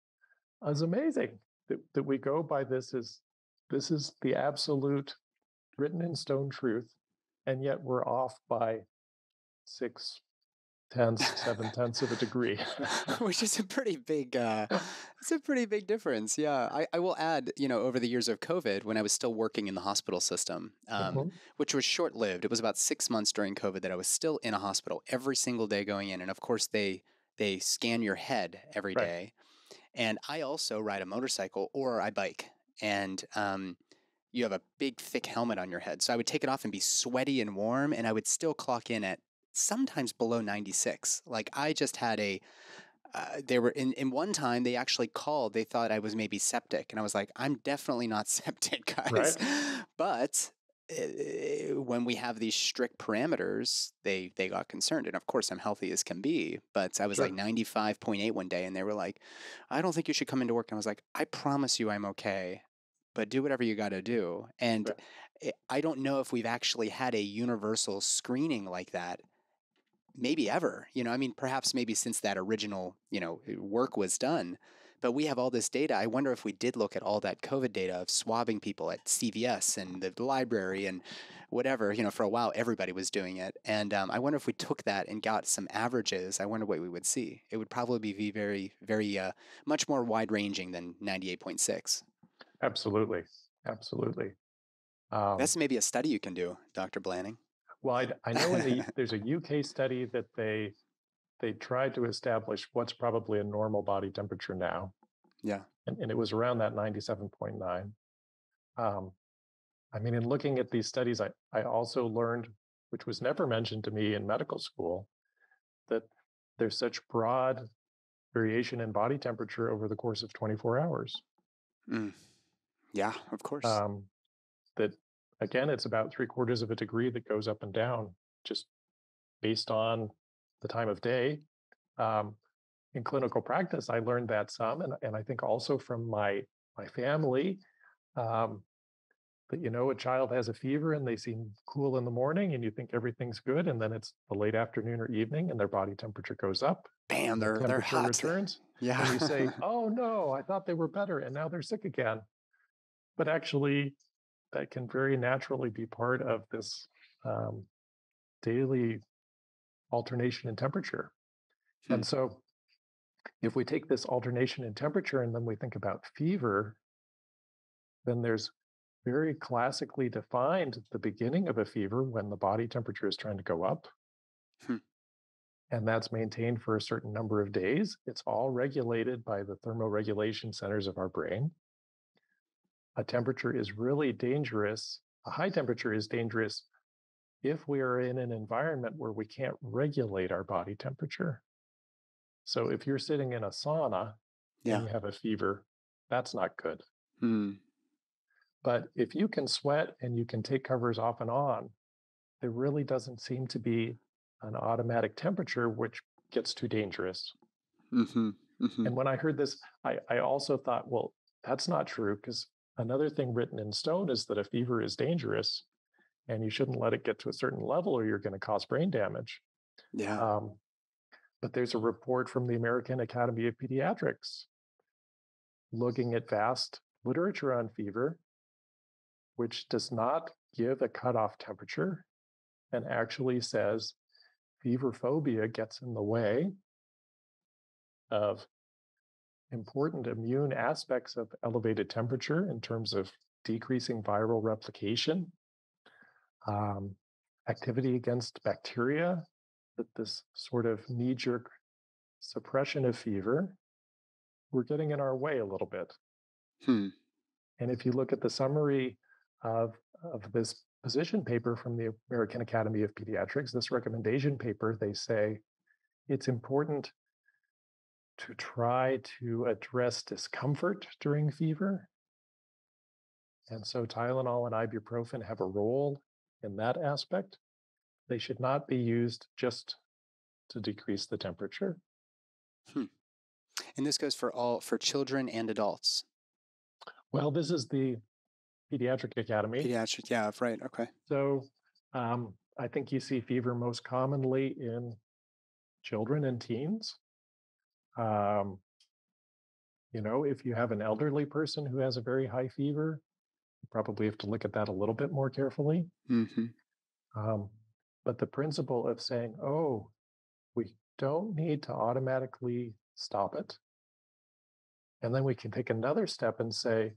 is amazing that, that we go by this as this is the absolute written in stone truth. And yet we're off by six tenths, seven tenths of a degree. Which is a pretty big uh it's a pretty big difference. Yeah. I, I will add, you know, over the years of COVID, when I was still working in the hospital system, um, mm-hmm. which was short lived. It was about six months during COVID that I was still in a hospital every single day going in. And of course they they scan your head every right. day. And I also ride a motorcycle or I bike. And um you have a big thick helmet on your head. So I would take it off and be sweaty and warm and I would still clock in at sometimes below 96. Like I just had a uh, they were in, in one time they actually called they thought i was maybe septic and i was like i'm definitely not septic guys right. but uh, when we have these strict parameters they they got concerned and of course i'm healthy as can be but i was sure. like 95.8 one day and they were like i don't think you should come into work and i was like i promise you i'm okay but do whatever you got to do and right. i don't know if we've actually had a universal screening like that maybe ever. You know, I mean, perhaps maybe since that original, you know, eh, work was done. But we have all this data. I wonder if we did look at all that COVID data of swabbing people at CVS and the library and whatever. You know, for a while everybody was doing it, and um, I wonder if we took that and got some averages. I wonder what we would see. It would probably be very, very uh, much more wide ranging than ninety eight point six. Absolutely, absolutely. Um, That's maybe a study you can do, Doctor Blanning. Well, I, I know in the, there's a UK study that they they tried to establish what's probably a normal body temperature now. Yeah. And, and it was around that 97.9. Um, I mean, in looking at these studies, I, I also learned, which was never mentioned to me in medical school, that there's such broad variation in body temperature over the course of 24 hours. Mm. Yeah, of course. Um, that again, it's about three quarters of a degree that goes up and down just based on the time of day. Um, in clinical practice, I learned that some, and, and I think also from my my family, um, that you know a child has a fever and they seem cool in the morning, and you think everything's good, and then it's the late afternoon or evening, and their body temperature goes up. Bam, they're the they're returns. Yeah, and you say, "Oh no, I thought they were better, and now they're sick again." But actually, that can very naturally be part of this um, daily alternation in temperature. Hmm. And so, if we take this alternation in temperature and then we think about fever, then there's very classically defined the beginning of a fever when the body temperature is trying to go up. Hmm. And that's maintained for a certain number of days. It's all regulated by the thermoregulation centers of our brain a temperature is really dangerous. A high temperature is dangerous if we are in an environment where we can't regulate our body temperature. So if you're sitting in a sauna yeah. and you have a fever, that's not good. Hmm. But if you can sweat and you can take covers off and on, there really doesn't seem to be an automatic temperature, which gets too dangerous. Mm-hmm. Mm-hmm. And when I heard this, I, I also thought, well, that's not true because Another thing written in stone is that a fever is dangerous and you shouldn't let it get to a certain level or you're going to cause brain damage. Yeah. Um, but there's a report from the American Academy of Pediatrics looking at vast literature on fever, which does not give a cutoff temperature and actually says fever phobia gets in the way of important immune aspects of elevated temperature in terms of decreasing viral replication, um, activity against bacteria, that this sort of knee jerk suppression of fever, we're getting in our way a little bit. Hmm. And if you look at the summary of, of this position paper from the American Academy of Pediatrics, this recommendation paper, they say it's important to try to address discomfort during fever. And so Tylenol and ibuprofen have a role in that aspect. They should not be used just to decrease the temperature. Hmm. And this goes for all for children and adults. Well, this is the Pediatric Academy. Pediatric, yeah, right. Okay. So um, I think you see fever most commonly in children and teens. Um, you know, if you have an elderly person who has a very high fever, you probably have to look at that a little bit more carefully. Mm-hmm. Um, but the principle of saying, oh, we don't need to automatically stop it. And then we can take another step and say,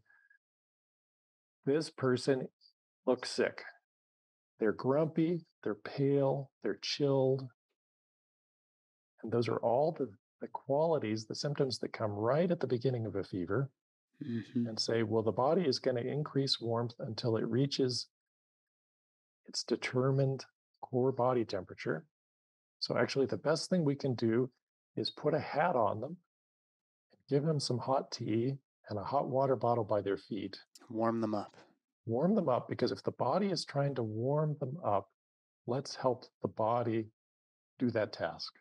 this person looks sick. They're grumpy, they're pale, they're chilled. And those are all the, the qualities, the symptoms that come right at the beginning of a fever. Mm-hmm. And say, well, the body is going to increase warmth until it reaches its determined core body temperature. So, actually, the best thing we can do is put a hat on them and give them some hot tea and a hot water bottle by their feet. Warm them up. Warm them up because if the body is trying to warm them up, let's help the body do that task.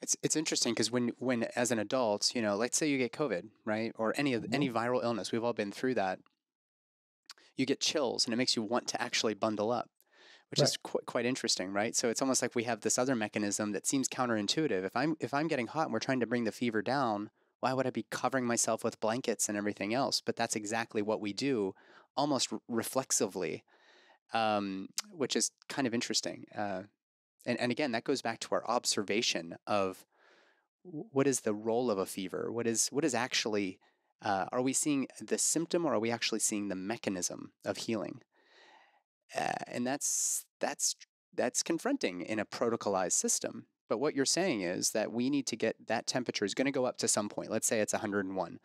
It's it's interesting because when when as an adult, you know, let's say you get COVID, right, or any of any Mm-hmm. viral illness, we've all been through that. You get chills, and it makes you want to actually bundle up, which is qu- quite interesting, right? So it's almost like we have this other mechanism that seems counterintuitive. If I'm if I'm getting hot and we're trying to bring the fever down, why would I be covering myself with blankets and everything else? But that's exactly what we do, almost reflexively, um, which is kind of interesting. Uh, and and again, that goes back to our observation of what is the role of a fever? What is what is actually uh, are we seeing the symptom or are we actually seeing the mechanism of healing? Uh, and that's that's that's confronting in a protocolized system. But what you're saying is that we need to get that temperature is going to go up to some point. Let's say it's 101.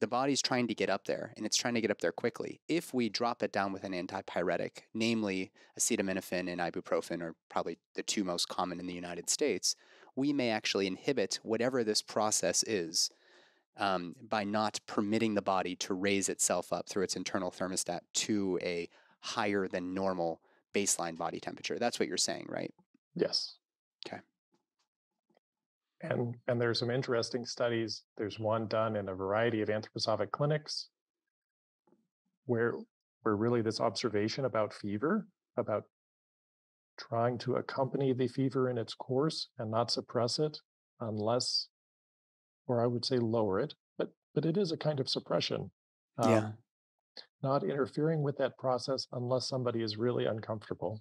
The body's trying to get up there and it's trying to get up there quickly. If we drop it down with an antipyretic, namely acetaminophen and ibuprofen are probably the two most common in the United States, we may actually inhibit whatever this process is um, by not permitting the body to raise itself up through its internal thermostat to a higher than normal baseline body temperature. That's what you're saying, right? Yes. Okay. And and there's some interesting studies. There's one done in a variety of anthroposophic clinics where where really this observation about fever, about trying to accompany the fever in its course and not suppress it unless or I would say lower it, but but it is a kind of suppression. Yeah. Um, not interfering with that process unless somebody is really uncomfortable.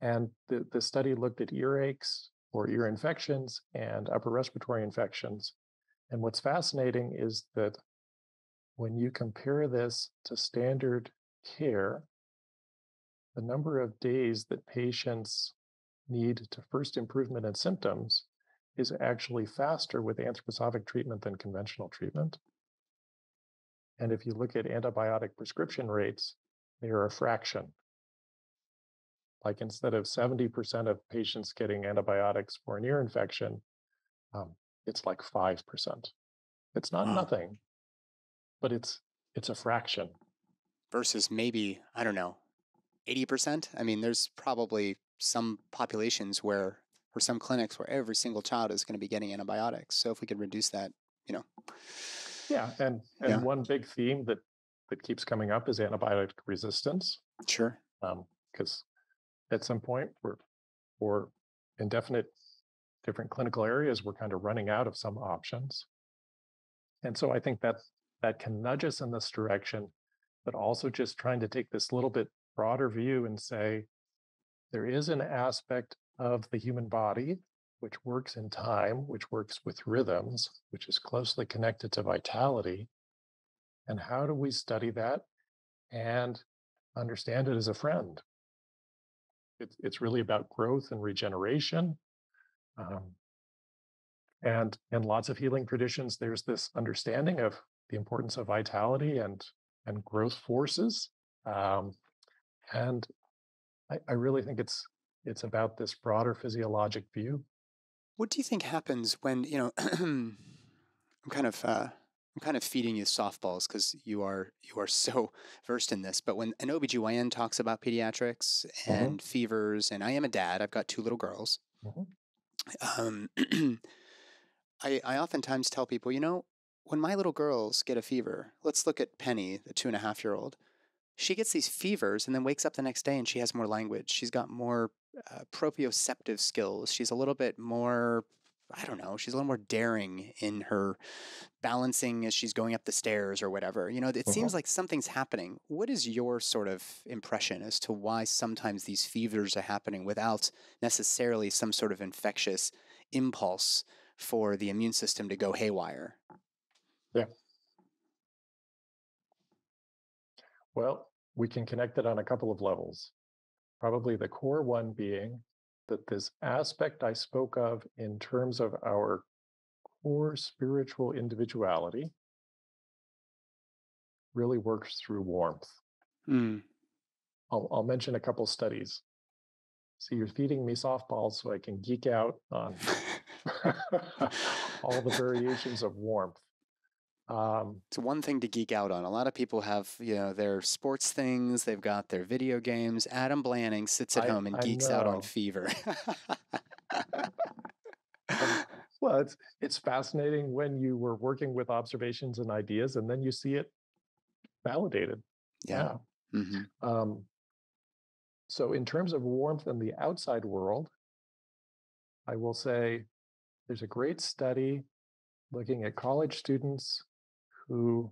And the, the study looked at earaches or ear infections and upper respiratory infections. And what's fascinating is that when you compare this to standard care, the number of days that patients need to first improvement in symptoms is actually faster with anthroposophic treatment than conventional treatment. And if you look at antibiotic prescription rates, they are a fraction. Like instead of 70% of patients getting antibiotics for an ear infection, um, it's like 5%. It's not Wow. nothing, but it's it's a fraction. Versus maybe, I don't know, 80%. I mean, there's probably some populations where, or some clinics where every single child is going to be getting antibiotics. So if we could reduce that, you know. Yeah, and and Yeah. one big theme that that keeps coming up is antibiotic resistance. Sure. because at some point we're for indefinite different clinical areas we're kind of running out of some options. And so i think that that can nudge us in this direction but also just trying to take this little bit broader view and say there is an aspect of the human body which works in time which works with rhythms which is closely connected to vitality and how do we study that and understand it as a friend it's it's really about growth and regeneration. Um, and in lots of healing traditions, there's this understanding of the importance of vitality and and growth forces. Um, and I, I really think it's it's about this broader physiologic view. What do you think happens when, you know, I'm kind of uh, I'm kind of feeding you softballs because you are you are so versed in this. But when an OBGYN talks about pediatrics Mm-hmm. and fevers, and I am a dad, I've got two little girls. Mhm. Um, I I oftentimes tell people, you know, when my little girls get a fever, let's look at Penny, the two and a half year old. She gets these fevers and then wakes up the next day and she has more language. She's got more uh, proprioceptive skills. She's a little bit more, I don't know, she's a little more daring in her balancing as she's going up the stairs or whatever. You know, it seems uh-huh. like something's happening. What is your sort of impression as to why sometimes these fevers are happening without necessarily some sort of infectious impulse for the immune system to go haywire? Yeah. Well, we can connect it on a couple of levels. Probably the core one being that this aspect I spoke of in terms of our core spiritual individuality really works through warmth. Mm. I'll, I'll mention a couple studies. So you're feeding me softballs so I can geek out on all the variations of warmth. Um, It's one thing to geek out on. A lot of people have, you know, their sports things, they've got their video games. Adam Blanning sits at I- home and I geeks out on fever. well, it's it's fascinating when you were working with observations and ideas, and then you see it validated. yeah. hmm Um, so, in terms of warmth in the outside world, I will say there's a great study looking at college students who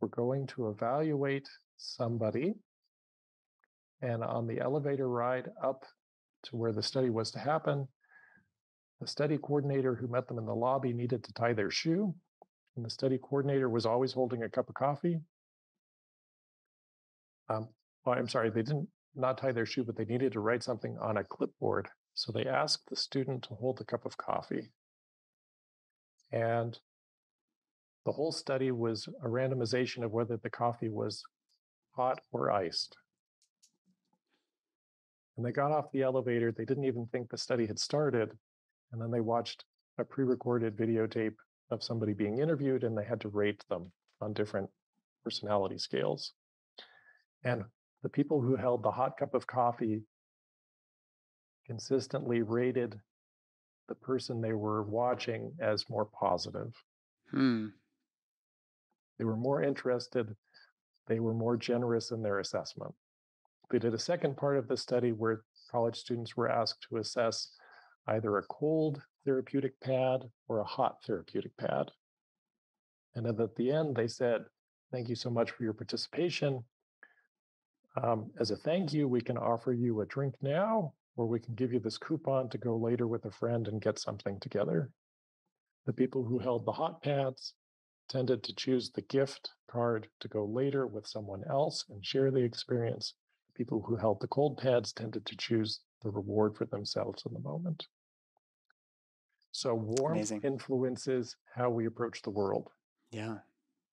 were going to evaluate somebody. And on the elevator ride up to where the study was to happen, the study coordinator who met them in the lobby needed to tie their shoe. And the study coordinator was always holding a cup of coffee. Um, well, I'm sorry, they didn't not tie their shoe, but they needed to write something on a clipboard. So they asked the student to hold the cup of coffee. And the whole study was a randomization of whether the coffee was hot or iced. And they got off the elevator. They didn't even think the study had started. And then they watched a pre recorded videotape of somebody being interviewed and they had to rate them on different personality scales. And the people who held the hot cup of coffee consistently rated the person they were watching as more positive. Hmm. They were more interested, they were more generous in their assessment. They did a second part of the study where college students were asked to assess either a cold therapeutic pad or a hot therapeutic pad. And at the end, they said, Thank you so much for your participation. Um, as a thank you, we can offer you a drink now, or we can give you this coupon to go later with a friend and get something together. The people who held the hot pads tended to choose the gift card to go later with someone else and share the experience. People who held the cold pads tended to choose the reward for themselves in the moment. So, warmth Amazing. influences how we approach the world. Yeah.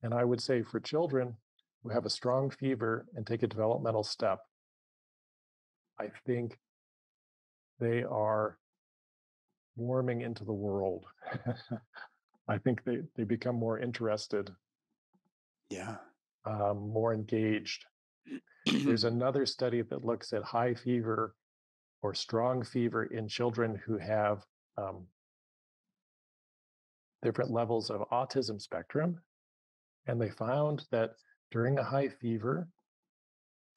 And I would say for children who have a strong fever and take a developmental step, I think they are warming into the world. I think they, they become more interested, Yeah. um, more engaged. There's another study that looks at high fever or strong fever in children who have um, different levels of autism spectrum. And they found that during a high fever,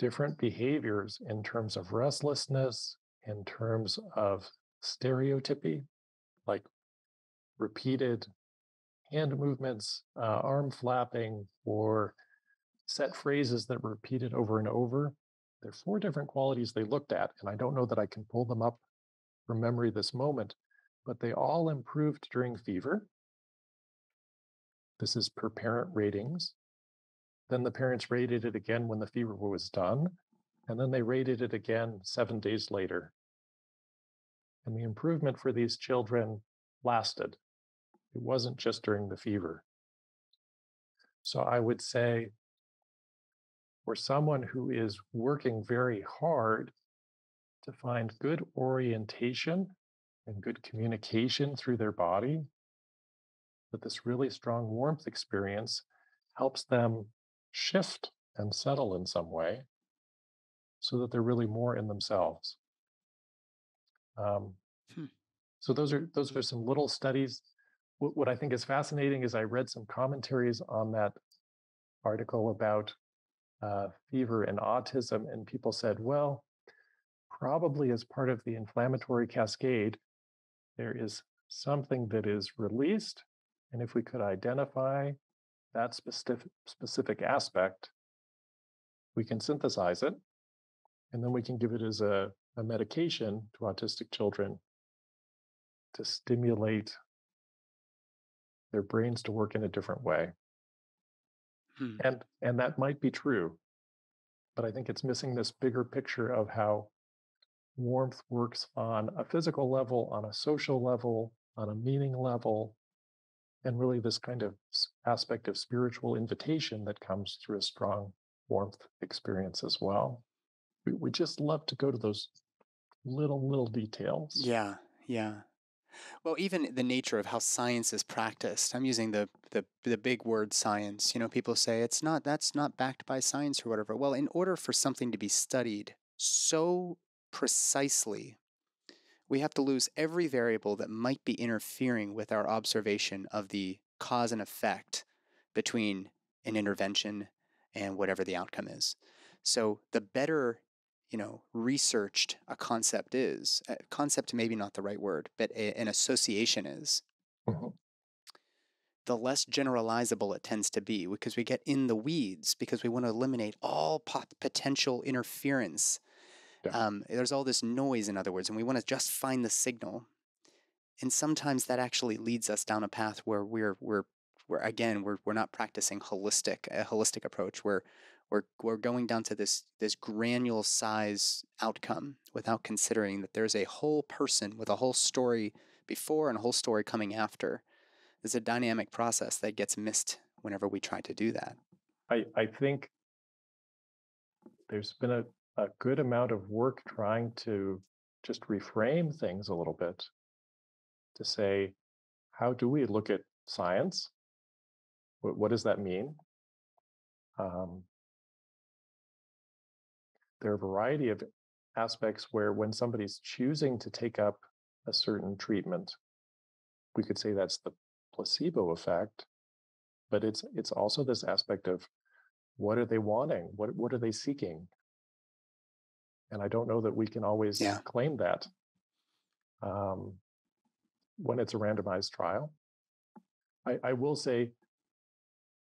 different behaviors in terms of restlessness, in terms of stereotypy, like repeated hand movements, uh, arm flapping, or set phrases that were repeated over and over. There are four different qualities they looked at, and I don't know that I can pull them up from memory this moment, but they all improved during fever. This is per parent ratings. Then the parents rated it again when the fever was done, and then they rated it again seven days later. And the improvement for these children lasted. It wasn't just during the fever. So I would say for someone who is working very hard to find good orientation and good communication through their body. that this really strong warmth experience helps them shift and settle in some way so that they're really more in themselves. Um, hmm. So those are those are some little studies. What, I think is fascinating is I read some commentaries on that article about uh, fever and autism, and people said, well, probably as part of the inflammatory cascade, there is something that is released. And if we could identify that specific, specific aspect, we can synthesize it. And then we can give it as a, a medication to autistic children to stimulate their brains to work in a different way. Hmm. And and that might be true. But I think it's missing this bigger picture of how warmth works on a physical level, on a social level, on a meaning level, and really this kind of aspect of spiritual invitation that comes through a strong warmth experience as well. We, we just love to go to those little, little details. Yeah, yeah. Well, even the nature of how science is practiced. I'm using the, the the big word science. You know, people say it's not that's not backed by science or whatever. Well, in order for something to be studied so precisely, we have to lose every variable that might be interfering with our observation of the cause and effect between an intervention and whatever the outcome is. So the better you know researched a concept is a concept maybe not the right word but a, an association is mm-hmm. the less generalizable it tends to be because we get in the weeds because we want to eliminate all pot- potential interference yeah. um, there's all this noise in other words and we want to just find the signal and sometimes that actually leads us down a path where we're we're we're again we're, we're not practicing holistic a holistic approach where we're, we're going down to this, this granule size outcome without considering that there's a whole person with a whole story before and a whole story coming after. There's a dynamic process that gets missed whenever we try to do that. I, I think there's been a, a good amount of work trying to just reframe things a little bit to say, how do we look at science? What, what does that mean? Um, there are a variety of aspects where when somebody's choosing to take up a certain treatment, we could say that's the placebo effect, but it's it's also this aspect of what are they wanting? What what are they seeking? And I don't know that we can always yeah. claim that um, when it's a randomized trial. I, I will say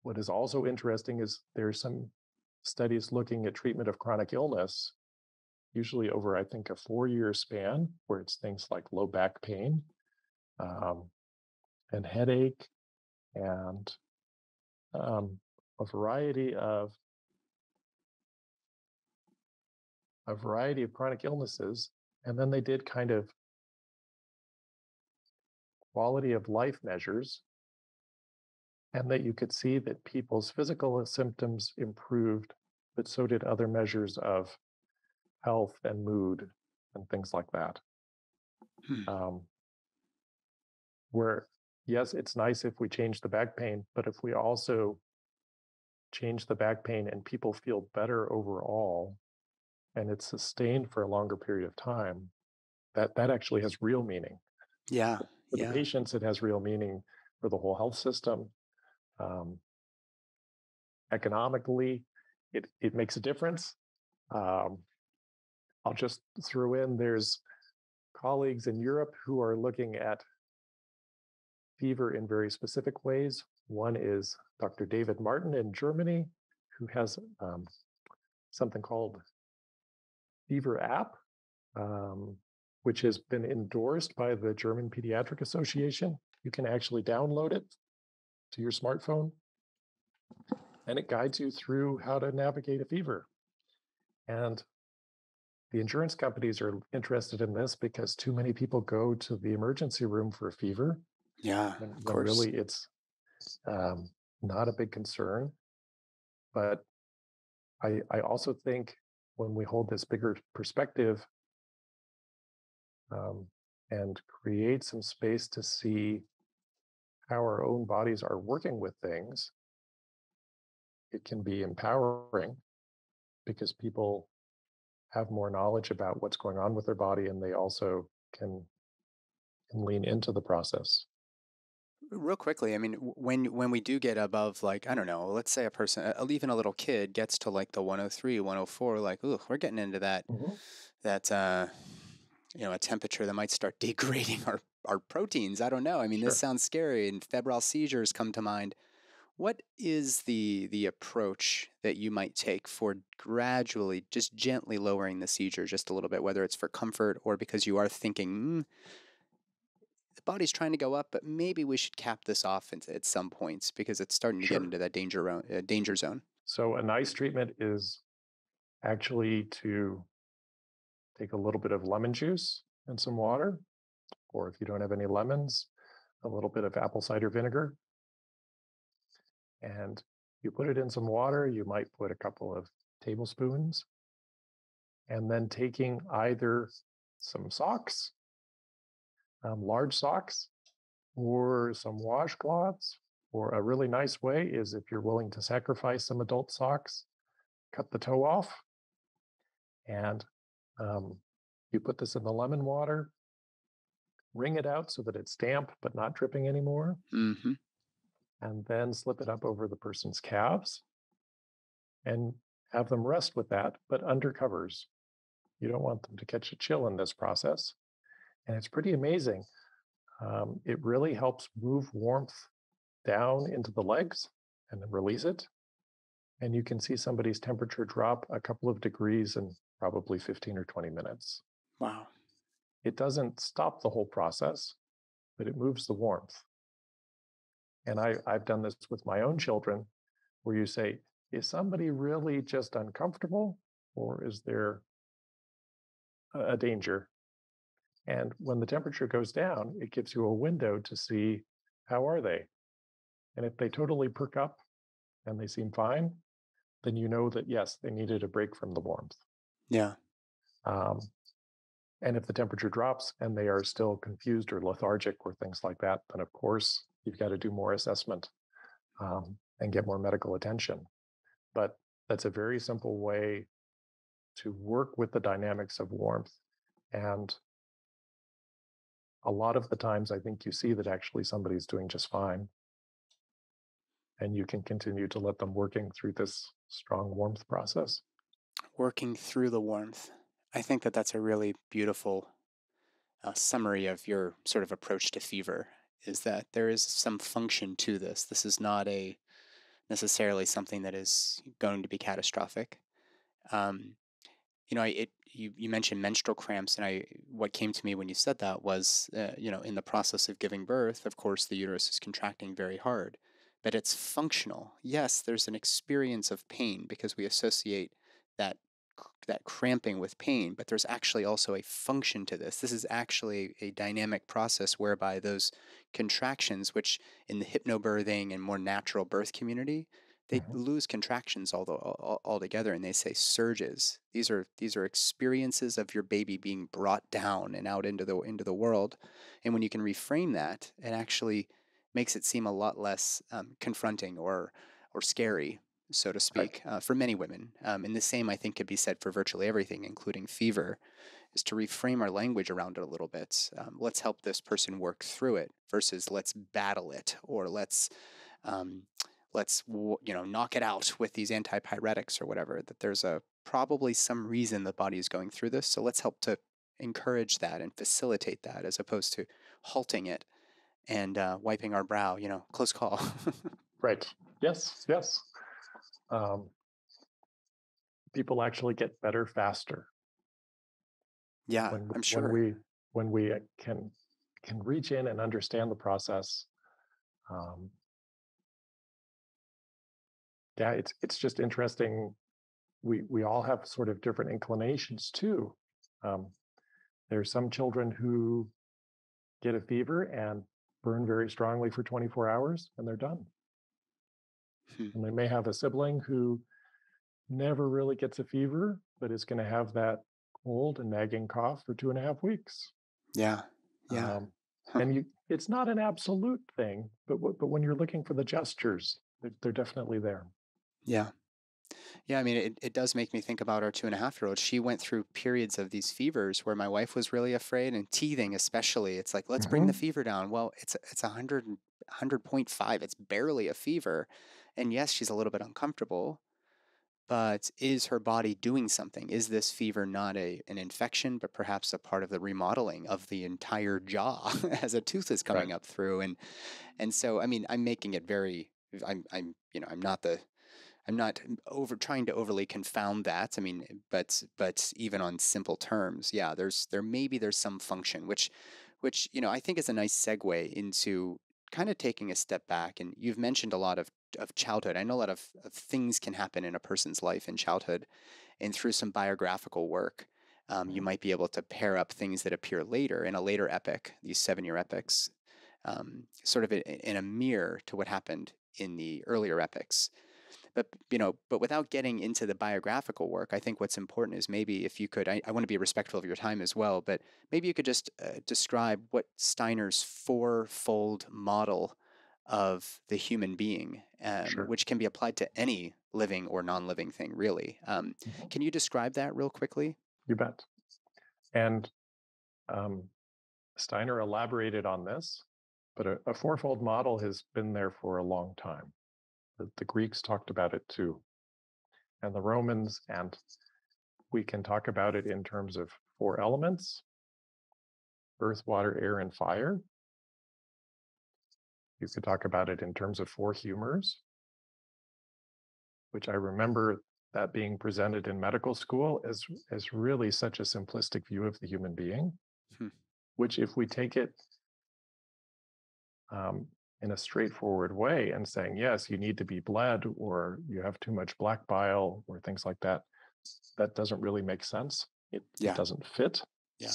what is also interesting is there's some studies looking at treatment of chronic illness, usually over, I think, a four year span, where it's things like low back pain um, and headache and um, a variety of a variety of chronic illnesses and then they did kind of quality of life measures and that you could see that people's physical symptoms improved, but so did other measures of health and mood and things like that. Hmm. Um, where, yes, it's nice if we change the back pain, but if we also change the back pain and people feel better overall, and it's sustained for a longer period of time, that that actually has real meaning. Yeah. For yeah. the patients, it has real meaning for the whole health system um, economically, it, it makes a difference. Um, I'll just throw in there's colleagues in Europe who are looking at fever in very specific ways. One is Dr. David Martin in Germany, who has um, something called Fever App, um, which has been endorsed by the German Pediatric Association. You can actually download it to your smartphone and it guides you through how to navigate a fever. And the insurance companies are interested in this because too many people go to the emergency room for a fever. Yeah, of course. Really, it's um, not a big concern. But I, I also think when we hold this bigger perspective, um, and create some space to see how our own bodies are working with things, it can be empowering because people have more knowledge about what's going on with their body and they also can, can lean into the process real quickly i mean when when we do get above like i don't know let's say a person even a little kid gets to like the 103 104 like ooh we're getting into that mm-hmm. that uh you know a temperature that might start degrading our our proteins i don't know i mean sure. this sounds scary and febrile seizures come to mind what is the the approach that you might take for gradually just gently lowering the seizure just a little bit whether it's for comfort or because you are thinking mm, the body's trying to go up but maybe we should cap this off at some points because it's starting to sure. get into that danger uh, danger zone so a nice treatment is actually to take a little bit of lemon juice and some water, or if you don't have any lemons, a little bit of apple cider vinegar. And you put it in some water, you might put a couple of tablespoons, and then taking either some socks, um, large socks, or some washcloths, or a really nice way is if you're willing to sacrifice some adult socks, cut the toe off and um, you put this in the lemon water, wring it out so that it's damp but not dripping anymore, mm-hmm. and then slip it up over the person's calves and have them rest with that, but under covers. You don't want them to catch a chill in this process. And it's pretty amazing. Um, it really helps move warmth down into the legs and then release it. And you can see somebody's temperature drop a couple of degrees in probably 15 or 20 minutes. Wow. It doesn't stop the whole process, but it moves the warmth. And I, I've done this with my own children where you say, is somebody really just uncomfortable or is there a danger? And when the temperature goes down, it gives you a window to see how are they? And if they totally perk up and they seem fine, then you know that yes, they needed a break from the warmth. Yeah. Um, and if the temperature drops and they are still confused or lethargic or things like that, then of course you've got to do more assessment um, and get more medical attention. But that's a very simple way to work with the dynamics of warmth. And a lot of the times, I think you see that actually somebody's doing just fine. And you can continue to let them working through this strong warmth process working through the warmth. I think that that's a really beautiful uh, summary of your sort of approach to fever is that there is some function to this. This is not a necessarily something that is going to be catastrophic. Um, you know, I, it you, you mentioned menstrual cramps, and I what came to me when you said that was, uh, you know, in the process of giving birth, of course, the uterus is contracting very hard, but it's functional. Yes, there's an experience of pain because we associate that that cramping with pain, but there's actually also a function to this. This is actually a dynamic process whereby those contractions, which in the hypnobirthing and more natural birth community, they mm-hmm. lose contractions all, the, all, altogether and they say surges. These are these are experiences of your baby being brought down and out into the into the world. And when you can reframe that, it actually makes it seem a lot less um, confronting or or scary so to speak, uh, for many women. Um, and the same, I think, could be said for virtually everything, including fever, is to reframe our language around it a little bit. Um, let's help this person work through it versus let's battle it or let's. Um, let's you know knock it out with these antipyretics or whatever that there's a probably some reason the body is going through this so let's help to encourage that and facilitate that as opposed to halting it and uh, wiping our brow you know close call right yes yes um, people actually get better faster. Yeah, when, I'm sure. When we when we uh, can can reach in and understand the process. Um, yeah, it's it's just interesting. We we all have sort of different inclinations too. Um, there's some children who get a fever and burn very strongly for 24 hours and they're done. Hmm. And they may have a sibling who never really gets a fever, but is going to have that cold and nagging cough for two and a half weeks. Yeah. Yeah. Um, huh. And you, it's not an absolute thing, but but when you're looking for the gestures, they're, they're definitely there. Yeah. Yeah, I mean, it, it does make me think about our two and a half year old. She went through periods of these fevers where my wife was really afraid and teething, especially. It's like, let's mm-hmm. bring the mm-hmm. fever down. Well, it's it's a hundred 100.5. It's barely a fever. And yes, she's a little bit uncomfortable, but is her body doing something? Is this fever not a an infection, but perhaps a part of the remodeling of the entire jaw as a tooth is coming right. up through? And and so, I mean, I'm making it very. I'm I'm you know I'm not the I'm not over trying to overly confound that. I mean, eh, but but even on simple terms, yeah, there's there maybe there's some function which which you know I think is a nice segue into kind of taking a step back. And you've mentioned a lot of of childhood. I know a lot of, of things can happen in a person's life in childhood, and through some biographical work. Um, you mm-hmm. might be able to pair up things that appear later in a later epic, these seven year epics, um, sort of in, in a mirror to what happened in the earlier epics but you know but without getting into the biographical work i think what's important is maybe if you could i, I want to be respectful of your time as well but maybe you could just uh, describe what steiner's fourfold model of the human being um, sure. which can be applied to any living or non-living thing really um, mm-hmm. can you describe that real quickly you bet and um, steiner elaborated on this but a, a fourfold model has been there for a long time the, the Greeks talked about it too, and the Romans, and we can talk about it in terms of four elements earth, water, air, and fire. You could talk about it in terms of four humors, which I remember that being presented in medical school as, as really such a simplistic view of the human being, hmm. which, if we take it um, in a straightforward way and saying, yes, you need to be bled or you have too much black bile or things like that, that doesn't really make sense. It, yeah. doesn't fit. Yeah.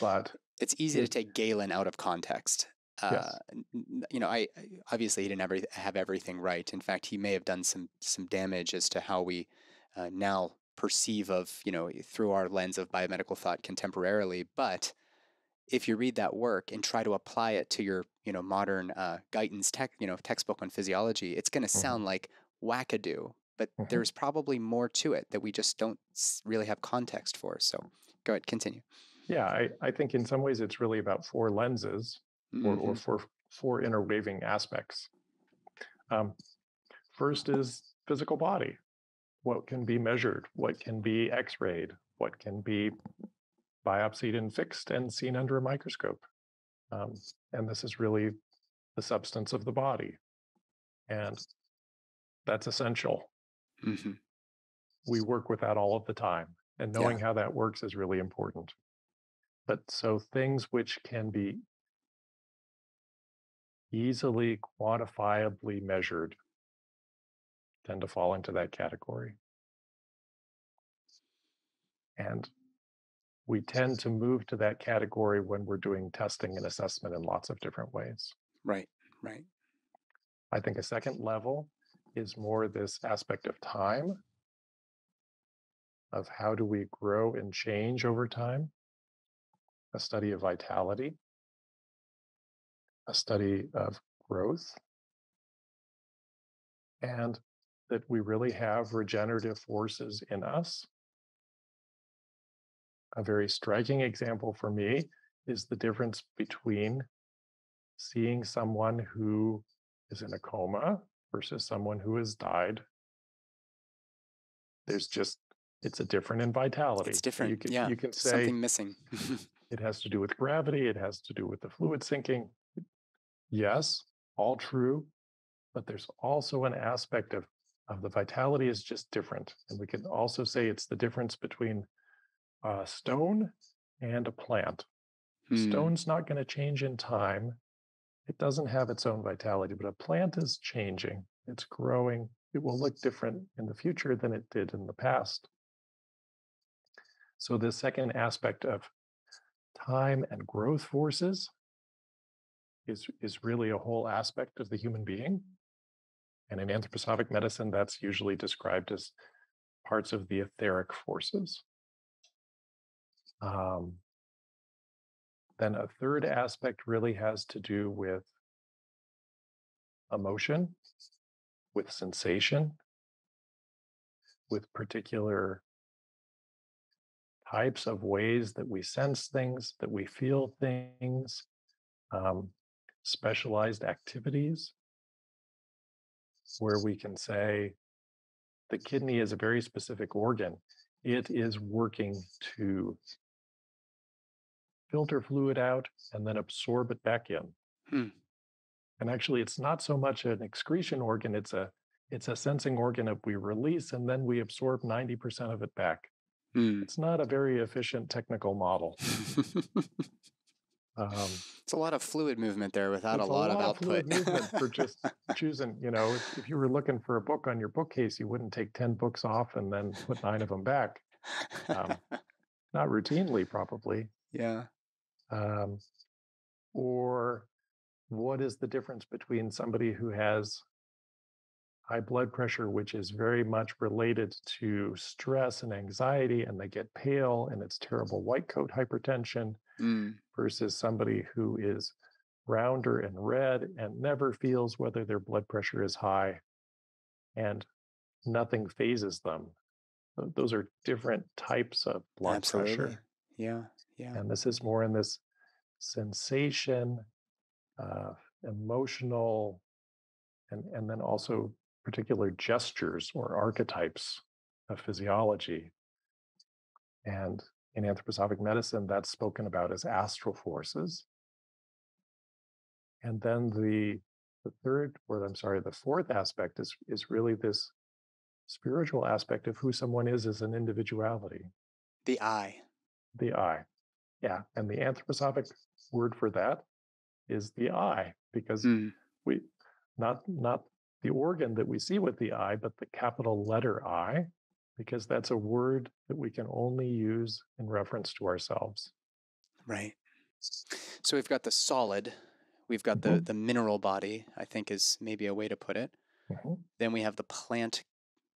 But it's easy it, to take Galen out of context. Uh, yes. you know, I obviously he didn't ever have everything right. In fact, he may have done some some damage as to how we uh, now perceive of you know through our lens of biomedical thought contemporarily. But if you read that work and try to apply it to your you know modern uh, Guyton's tech you know textbook on physiology, it's going to mm-hmm. sound like wackadoo. But mm-hmm. there's probably more to it that we just don't really have context for. So go ahead, continue. Yeah, I, I think in some ways it's really about four lenses mm-hmm. or, or mm-hmm. four, four interweaving aspects. Um, first is physical body. What can be measured? What can be x rayed? What can be biopsied and fixed and seen under a microscope. Um, and this is really the substance of the body. And that's essential. Mm-hmm. We work with that all of the time. And knowing yeah. how that works is really important. But so things which can be easily quantifiably measured tend to fall into that category. And we tend to move to that category when we're doing testing and assessment in lots of different ways. Right, right. I think a second level is more this aspect of time, of how do we grow and change over time, a study of vitality, a study of growth, and that we really have regenerative forces in us a very striking example for me is the difference between seeing someone who is in a coma versus someone who has died. There's just it's a different in vitality. It's different. You can, yeah. you can say something missing. it has to do with gravity. It has to do with the fluid sinking. Yes, all true, but there's also an aspect of of the vitality is just different, and we can also say it's the difference between a stone and a plant. Hmm. Stone's not going to change in time. It doesn't have its own vitality, but a plant is changing. It's growing. It will look different in the future than it did in the past. So, the second aspect of time and growth forces is, is really a whole aspect of the human being. And in anthroposophic medicine, that's usually described as parts of the etheric forces. Um, Then a third aspect really has to do with emotion, with sensation, with particular types of ways that we sense things, that we feel things, um, specialized activities where we can say the kidney is a very specific organ. It is working to filter fluid out and then absorb it back in. Hmm. And actually, it's not so much an excretion organ; it's a it's a sensing organ that we release and then we absorb 90% of it back. Hmm. It's not a very efficient technical model. Um, it's a lot of fluid movement there without a it's lot, of of output. movement for just choosing. You know, if, if you were looking for a book on your bookcase, you wouldn't take 10 books off and then put nine of them back. um, Not routinely, probably. yeah. Um, or what is the difference between somebody who has high blood pressure, which is very much related to stress and anxiety, and they get pale and it's terrible white coat hypertension, Mm. versus somebody who is rounder and red and never feels whether their blood pressure is high and nothing fazes them. Those are different types of blood Absolutely. pressure. Yeah. Yeah. And this is more in this sensation, uh, emotional, and, and then also particular gestures or archetypes of physiology. And in anthroposophic medicine, that's spoken about as astral forces. And then the the third, or I'm sorry, the fourth aspect is is really this spiritual aspect of who someone is as an individuality, The I. the I. Yeah. And the anthroposophic word for that is the I, because Mm. we not not the organ that we see with the eye, but the capital letter I, because that's a word that we can only use in reference to ourselves. Right. So we've got the solid, we've got the Mhm. the mineral body, I think is maybe a way to put it. Mhm, Then we have the plant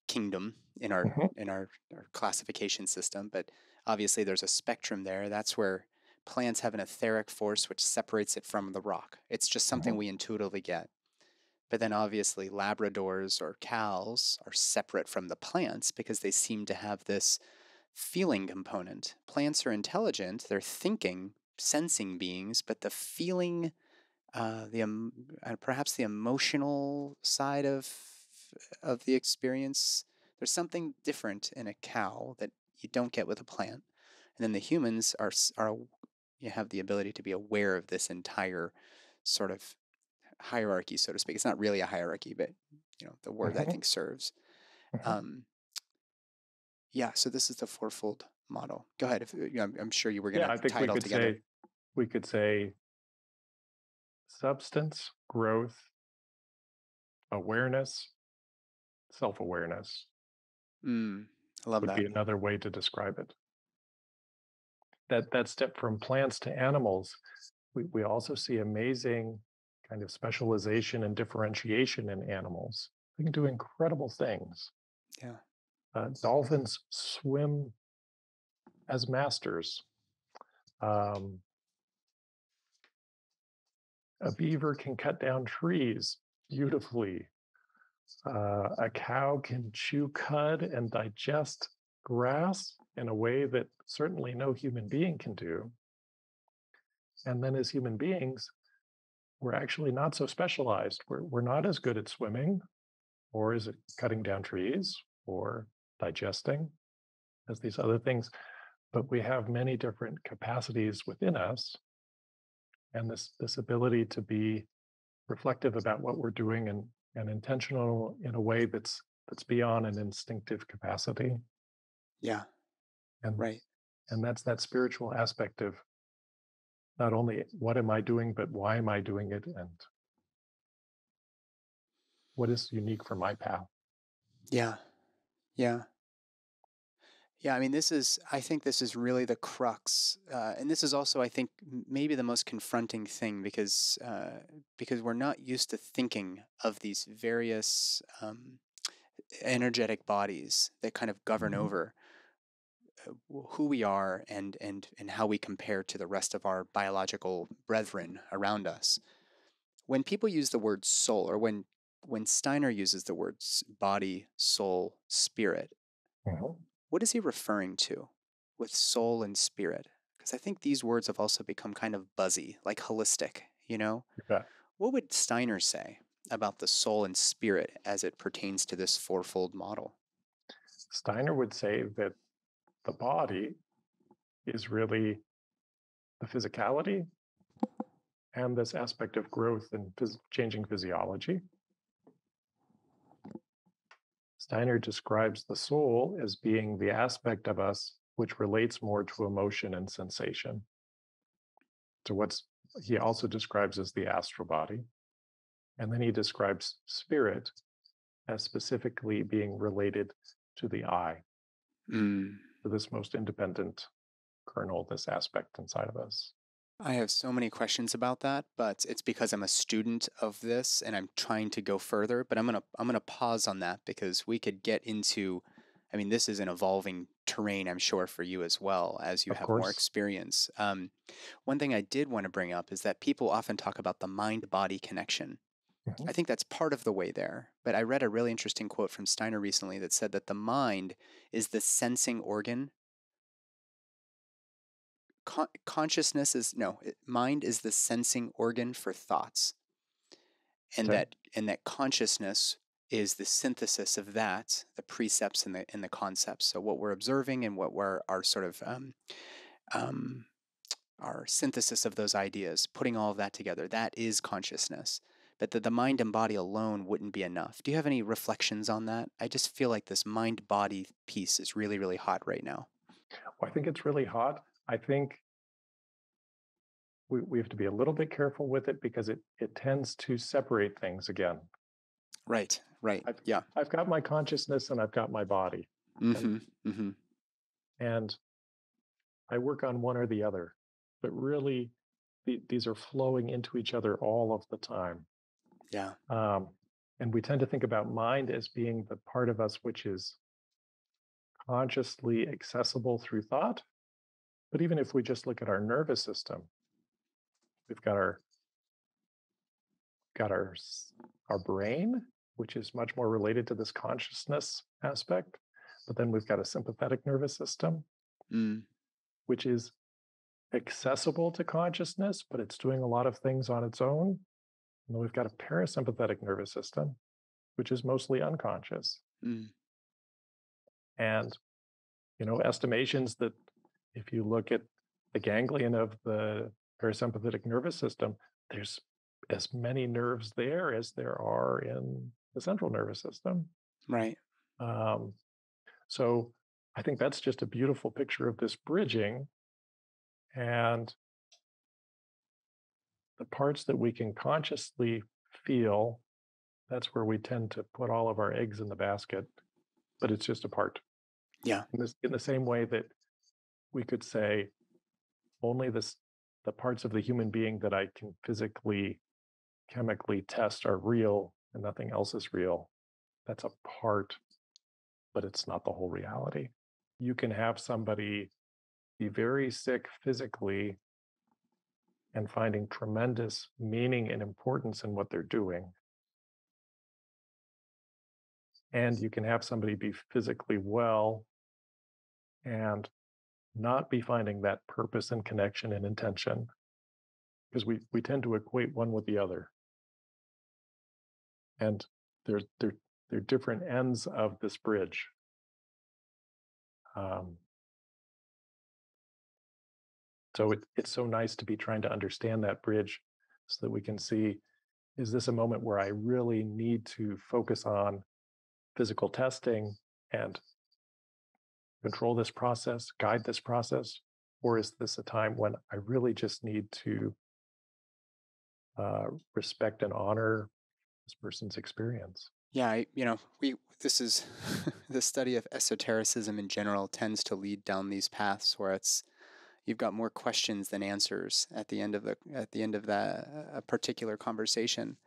kingdom in our mhm, in our, our classification system, but obviously there's a spectrum there. That's where plants have an etheric force which separates it from the rock. It's just something Mhm. we intuitively get. But then obviously Labradors or cows are separate from the plants because they seem to have this feeling component. Plants are intelligent, they're thinking, sensing beings, but the feeling, uh, the uh, perhaps the emotional side of of the experience, there's something different in a cow that you don't get with a plant. And then the humans are are you have the ability to be aware of this entire sort of hierarchy, so to speak. It's not really a hierarchy, but you know the word I Mhm. think serves. mhm. Um, yeah, so this is the fourfold model. Go ahead. If you know, I'm, I'm sure you were going yeah, to I think tie we it all could together. say we could say substance, growth, awareness, self-awareness Mm, I love would that. be another way to describe it. That that step from plants to animals, we, we also see amazing kind of specialization and differentiation in animals. They can do incredible things. Yeah. Uh, dolphins swim as masters. Um, a beaver can cut down trees beautifully. Uh, a cow can chew cud and digest grass in a way that certainly no human being can do. And then, as human beings, we're actually not so specialized. We're, we're not as good at swimming, or is it cutting down trees, or digesting as these other things. But we have many different capacities within us. And this, this ability to be reflective about what we're doing and, and intentional in a way that's that's beyond an instinctive capacity. Yeah. And Right. and that's that spiritual aspect of not only what am I doing, but why am I doing it and what is unique for my path. Yeah. Yeah. Yeah, I mean, this is, I think this is really the crux. Uh, and this is also, I think, maybe the most confronting thing because, uh, because we're not used to thinking of these various um, energetic bodies that kind of govern Mhm. over. who we are and and and how we compare to the rest of our biological brethren around us. When people use the word soul, or when when Steiner uses the words body, soul, spirit, mm-hmm. What is he referring to with soul and spirit? Because I think these words have also become kind of buzzy, like holistic. You know, okay. what would Steiner say about the soul and spirit as it pertains to this fourfold model? Steiner would say that the body is really the physicality and this aspect of growth and phys- changing physiology. Steiner describes the soul as being the aspect of us which relates more to emotion and sensation. To what's he also describes as the astral body. And then he describes spirit as specifically being related to the I, mm. to this most independent kernel, this aspect inside of us. I have so many questions about that, but it's because I'm a student of this and I'm trying to go further. But I'm gonna I'm gonna pause on that because we could get into I mean, this is an evolving terrain, I'm sure, for you as well as you of have course. more experience. Um, one thing I did want to bring up is that people often talk about the mind body connection. Mm-hmm. I think that's part of the way there. But I read a really interesting quote from Steiner recently that said that the mind is the sensing organ. Con- consciousness is no, it, mind is the sensing organ for thoughts. And Okay. that and that consciousness is the synthesis of that, the percepts and the and the concepts. So what we're observing and what we're our sort of um, um, our synthesis of those ideas, putting all of that together, that is consciousness. But that the mind and body alone wouldn't be enough. Do you have any reflections on that? I just feel like this mind body piece is really, really hot right now. Well, I think it's really hot. I think we, we have to be a little bit careful with it because it, it tends to separate things again. Right, right. I've, yeah. I've got my consciousness and I've got my body. Mm-hmm, mm-hmm. And I work on one or the other, but really the, these are flowing into each other all of the time. Yeah. Um, and we tend to think about mind as being the part of us which is consciously accessible through thought. But even if we just look at our nervous system, we've got our got our our brain, which is much more related to this consciousness aspect. But then we've got a sympathetic nervous system, mm. which is accessible to consciousness, but it's doing a lot of things on its own. And then we've got a parasympathetic nervous system, which is mostly unconscious. Mm. And, you know, estimations that if you look at the ganglion of the parasympathetic nervous system, there's as many nerves there as there are in the central nervous system. Right. Um, so I think that's just a beautiful picture of this bridging. And the parts that we can consciously feel, that's where we tend to put all of our eggs in the basket, but it's just a part. Yeah. In, this, in the same way that we could say only this, the parts of the human being that I can physically, chemically test are real and nothing else is real. That's a part, but it's not the whole reality. You can have somebody be very sick physically and finding tremendous meaning and importance in what they're doing. And you can have somebody be physically well and not be finding that purpose and connection and intention because we, we tend to equate one with the other. And they're, they're, they're different ends of this bridge. Um, so it, it's so nice to be trying to understand that bridge so that we can see is this a moment where I really need to focus on physical testing and control this process, guide this process? Or is this a time when I really just need to uh, respect and honor this person's experience? Yeah, I, you know, we this is the study of esotericism in general tends to lead down these paths where it's you've got more questions than answers at the end of the at the end of that a particular conversation.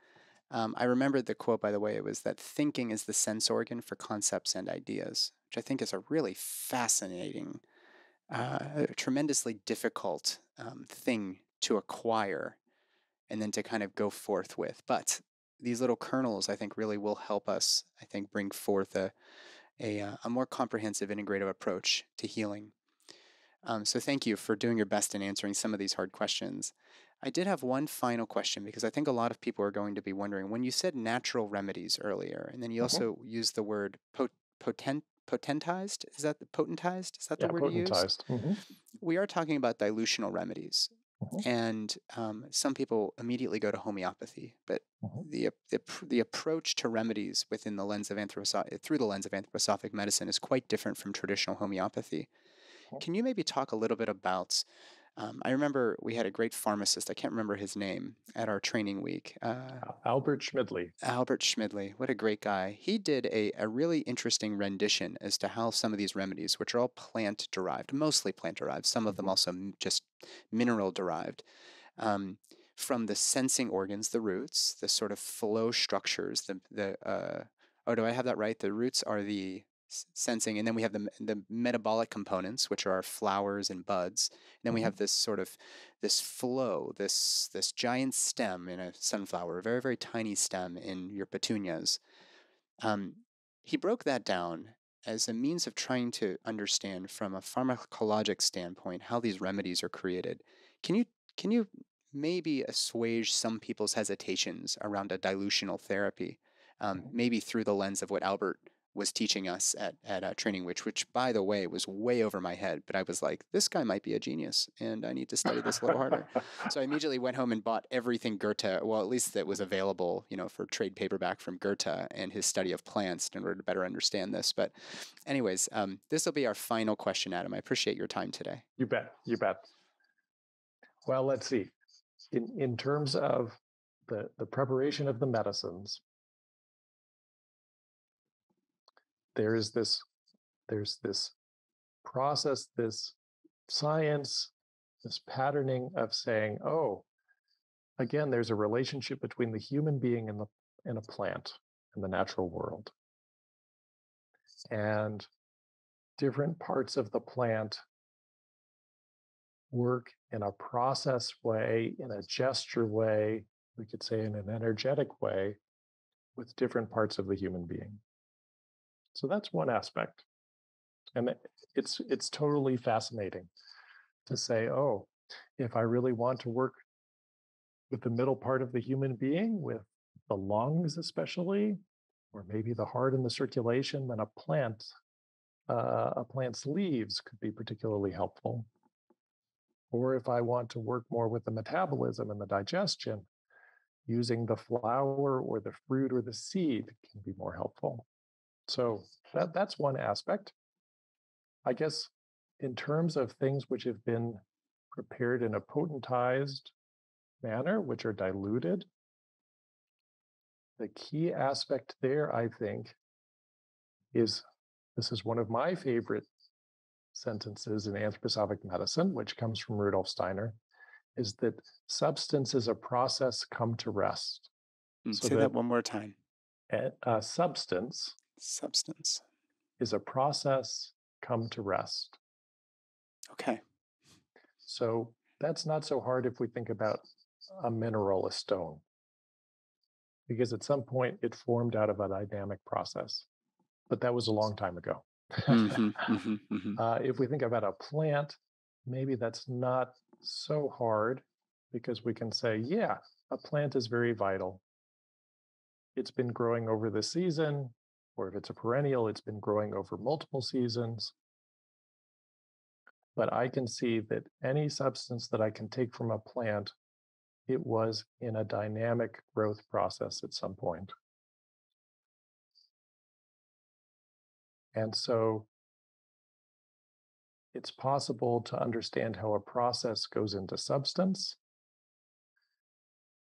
Um, I remembered the quote, by the way. It was that thinking is the sense organ for concepts and ideas, which I think is a really fascinating uh, tremendously difficult um, thing to acquire and then to kind of go forth with. But these little kernels, I think, really will help us, I think, bring forth a, a, uh, a more comprehensive, integrative approach to healing. Um, so thank you for doing your best in answering some of these hard questions. I did have one final question because I think a lot of people are going to be wondering when you said natural remedies earlier, and then you mm-hmm. also used the word pot- potent potentized. Is that the potentized? Is that the yeah, word potentized. you used? Mm-hmm. We are talking about dilutional remedies. Mm-hmm. And um, some people immediately go to homeopathy, but mm-hmm. the, the the approach to remedies within the lens of anthroposophic through the lens of anthroposophic medicine is quite different from traditional homeopathy. Can you maybe talk a little bit about um, I remember we had a great pharmacist. I can't remember his name at our training week. Uh, Albert Schmidley. Albert Schmidley. What a great guy. He did a, a really interesting rendition as to how some of these remedies, which are all plant derived, mostly plant derived, some of them mm-hmm. also just mineral derived, um, from the sensing organs, the roots, the sort of flow structures, the, the uh, oh, do I have that right? The roots are the sensing and then we have the, the metabolic components which are our flowers and buds and then we mm-hmm. have this sort of this flow this this giant stem in a sunflower a very very tiny stem in your petunias um, he broke that down as a means of trying to understand from a pharmacologic standpoint how these remedies are created can you can you maybe assuage some people's hesitations around a dilutional therapy um, mm-hmm. maybe through the lens of what albert was teaching us at at uh, training which which by the way was way over my head but i was like this guy might be a genius and i need to study this a little harder. So i immediately went home and bought everything goethe well at least that was available you know for trade paperback from goethe and his study of plants in order to better understand this but anyways um, this will be our final question adam. I appreciate your time today. You bet you bet. Well let's see. In in terms of the the preparation of the medicines there is this there's this process this science this patterning of saying oh again there's a relationship between the human being and the and a plant in the natural world. And different parts of the plant work in a process way in a gesture way we could say in an energetic way with different parts of the human being so that's one aspect. And it's it's totally fascinating to say, oh, if I really want to work with the middle part of the human being, with the lungs especially, or maybe the heart and the circulation, then a plant, uh, a plant's leaves could be particularly helpful. Or if I want to work more with the metabolism and the digestion, using the flower or the fruit or the seed can be more helpful. So that, that's one aspect. I guess in terms of things which have been prepared in a potentized manner, which are diluted, the key aspect there, I think, is this is one of my favorite sentences in anthroposophic medicine, which comes from Rudolf Steiner, is that substance is a process come to rest. Mm, so say that, that, one more time. A, substance substance is a process come to rest. Okay. So that's not so hard if we think about a mineral, a stone, because at some point it formed out of a dynamic process, but that was a long time ago. mm-hmm, mm-hmm, mm-hmm. Uh, if we think about a plant, maybe that's not so hard because we can say, yeah, a plant is very vital. It's been growing over the season or if it's a perennial, it's been growing over multiple seasons. But I can see that any substance that I can take from a plant, it was in a dynamic growth process at some point. And so it's possible to understand how a process goes into substance.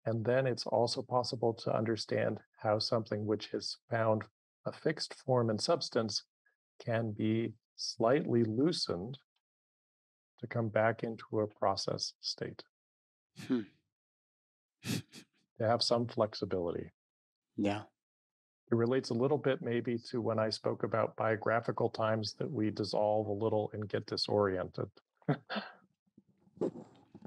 And then it's also possible to understand how something which has found a fixed form and substance can be slightly loosened to come back into a process state. Hmm. to have some flexibility. Yeah. it relates a little bit maybe to when I spoke about biographical times that we dissolve a little and get disoriented.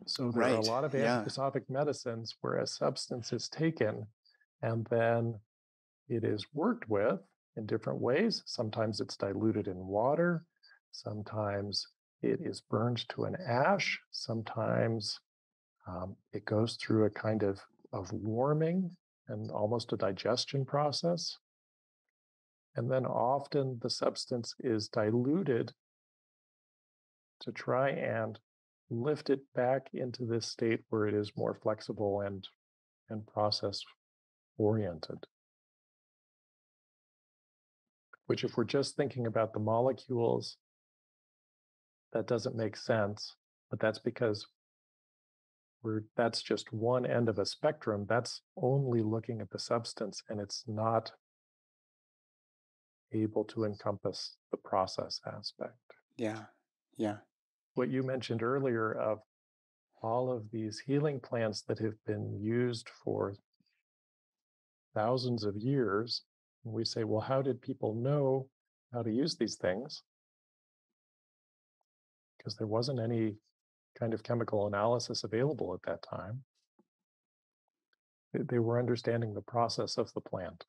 so there right. are a lot of anthroposophic yeah. medicines where a substance is taken and then it is worked with in different ways. Sometimes it's diluted in water. Sometimes it is burned to an ash. Sometimes um, it goes through a kind of, of warming and almost a digestion process. And then often the substance is diluted to try and lift it back into this state where it is more flexible and, and process oriented. Which, if we're just thinking about the molecules, that doesn't make sense. But that's because we're, that's just one end of a spectrum. That's only looking at the substance, and it's not able to encompass the process aspect. Yeah. Yeah. What you mentioned earlier of all of these healing plants that have been used for thousands of years. We say, well, how did people know how to use these things? Because there wasn't any kind of chemical analysis available at that time. They were understanding the process of the plant.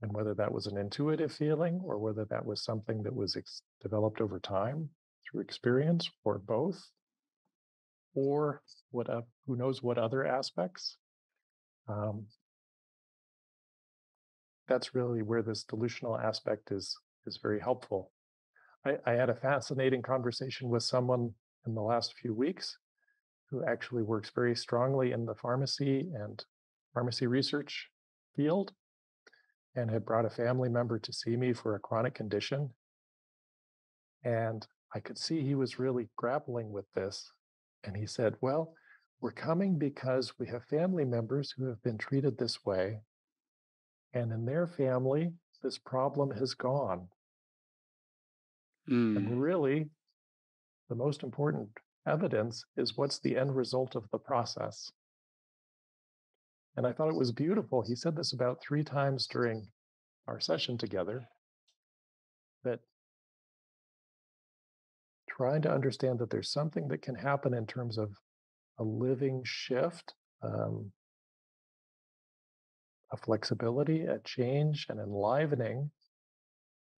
And whether that was an intuitive feeling or whether that was something that was ex- developed over time through experience or both, or what uh, who knows what other aspects. Um, that's really where this dilutional aspect is is very helpful. I, I had a fascinating conversation with someone in the last few weeks who actually works very strongly in the pharmacy and pharmacy research field and had brought a family member to see me for a chronic condition. And I could see he was really grappling with this. And he said, Well, we're coming because we have family members who have been treated this way. And in their family, this problem has gone. Mm. And really, the most important evidence is what's the end result of the process. And I thought it was beautiful. He said this about three times during our session together that trying to understand that there's something that can happen in terms of a living shift, um, a flexibility, a change, an enlivening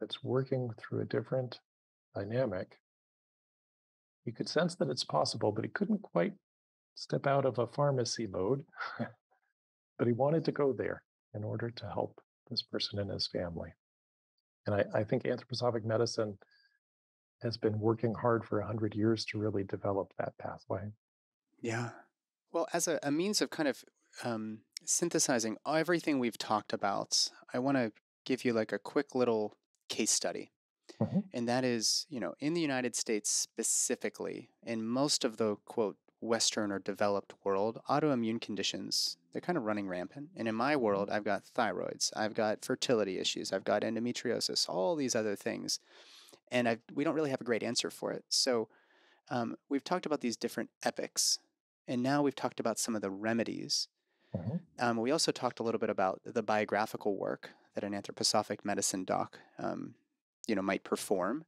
that's working through a different dynamic. He could sense that it's possible, but he couldn't quite step out of a pharmacy mode. but he wanted to go there in order to help this person and his family. And I, I think anthroposophic medicine has been working hard for 100 years to really develop that pathway. Yeah. Well, as a, a means of kind of um, synthesizing everything we've talked about, I want to give you like a quick little case study. Mm-hmm. And that is, you know, in the United States specifically, in most of the quote Western or developed world, autoimmune conditions, they're kind of running rampant. And in my mm-hmm. world, I've got thyroids, I've got fertility issues, I've got endometriosis, all these other things. And I've, we don't really have a great answer for it. So um, we've talked about these different epics, and now we've talked about some of the remedies. Mm-hmm. Um, we also talked a little bit about the biographical work that an anthroposophic medicine doc, um, you know, might perform.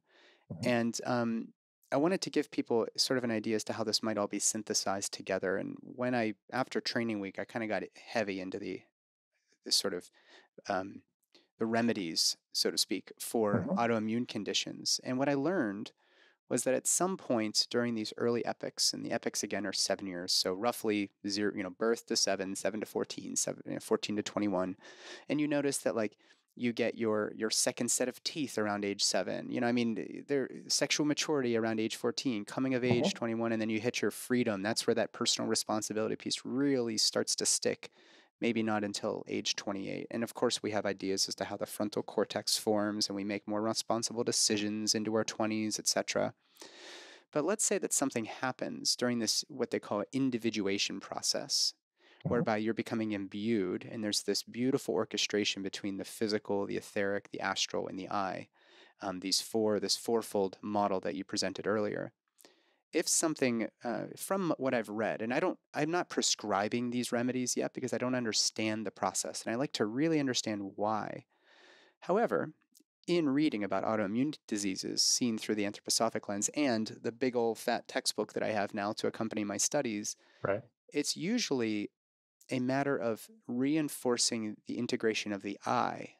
Mm-hmm. And um, I wanted to give people sort of an idea as to how this might all be synthesized together. And when I, after training week, I kind of got heavy into the, this sort of um, the remedies, so to speak, for mm-hmm. autoimmune conditions. And what I learned was that at some point during these early epics, and the epics again are seven years, so roughly zero, you know, birth to seven, seven to 14, seven, you know, 14 to 21. And you notice that like you get your your second set of teeth around age seven. You know, I mean, their sexual maturity around age 14, coming of age uh-huh. 21, and then you hit your freedom. That's where that personal responsibility piece really starts to stick. Maybe not until age 28. And of course, we have ideas as to how the frontal cortex forms and we make more responsible decisions into our 20s, etc. But let's say that something happens during this, what they call individuation process. Mm-hmm. whereby you're becoming imbued, and there's this beautiful orchestration between the physical, the etheric, the astral, and the I. Um, these four, this fourfold model that you presented earlier. If something uh, from what I've read, and I don't, I'm not prescribing these remedies yet because I don't understand the process, and I like to really understand why. However, in reading about autoimmune diseases seen through the anthroposophic lens and the big old fat textbook that I have now to accompany my studies, right. it's usually a matter of reinforcing the integration of the I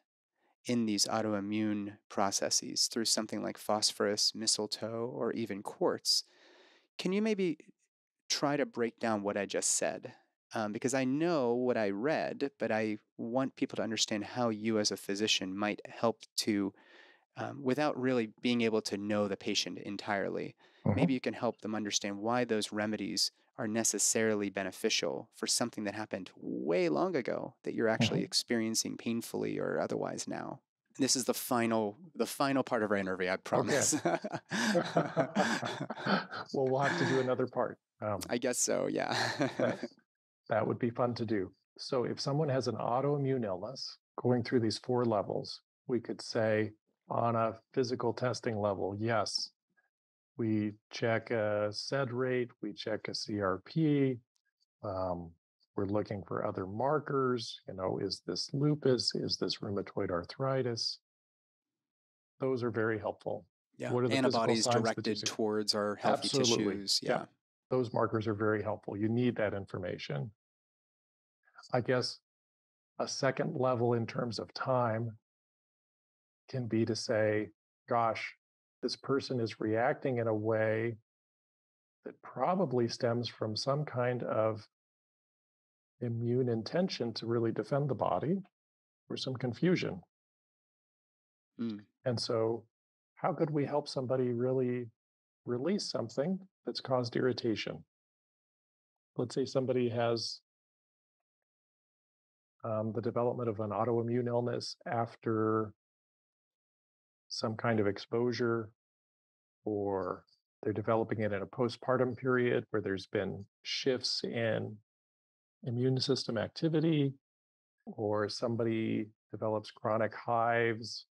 in these autoimmune processes through something like phosphorus, mistletoe, or even quartz. Can you maybe try to break down what I just said? Um, because I know what I read, but I want people to understand how you, as a physician, might help to, um, without really being able to know the patient entirely. Mm-hmm. Maybe you can help them understand why those remedies are necessarily beneficial for something that happened way long ago that you're actually mm-hmm. experiencing painfully or otherwise now. This is the final the final part of our interview, I promise. Okay. well, we'll have to do another part. Um, I guess so, yeah. that, that would be fun to do. So if someone has an autoimmune illness going through these four levels, we could say on a physical testing level, yes, we check a SED rate, we check a CRP. Um, we're looking for other markers. You know, is this lupus? Is this rheumatoid arthritis? Those are very helpful. Yeah, what are the antibodies directed towards our healthy Absolutely. tissues. Yeah. yeah, those markers are very helpful. You need that information. I guess a second level in terms of time can be to say, gosh, this person is reacting in a way that probably stems from some kind of immune intention to really defend the body or some confusion. Mm. And so, how could we help somebody really release something that's caused irritation? Let's say somebody has um, the development of an autoimmune illness after some kind of exposure, or they're developing it in a postpartum period where there's been shifts in immune system activity, or somebody develops chronic hives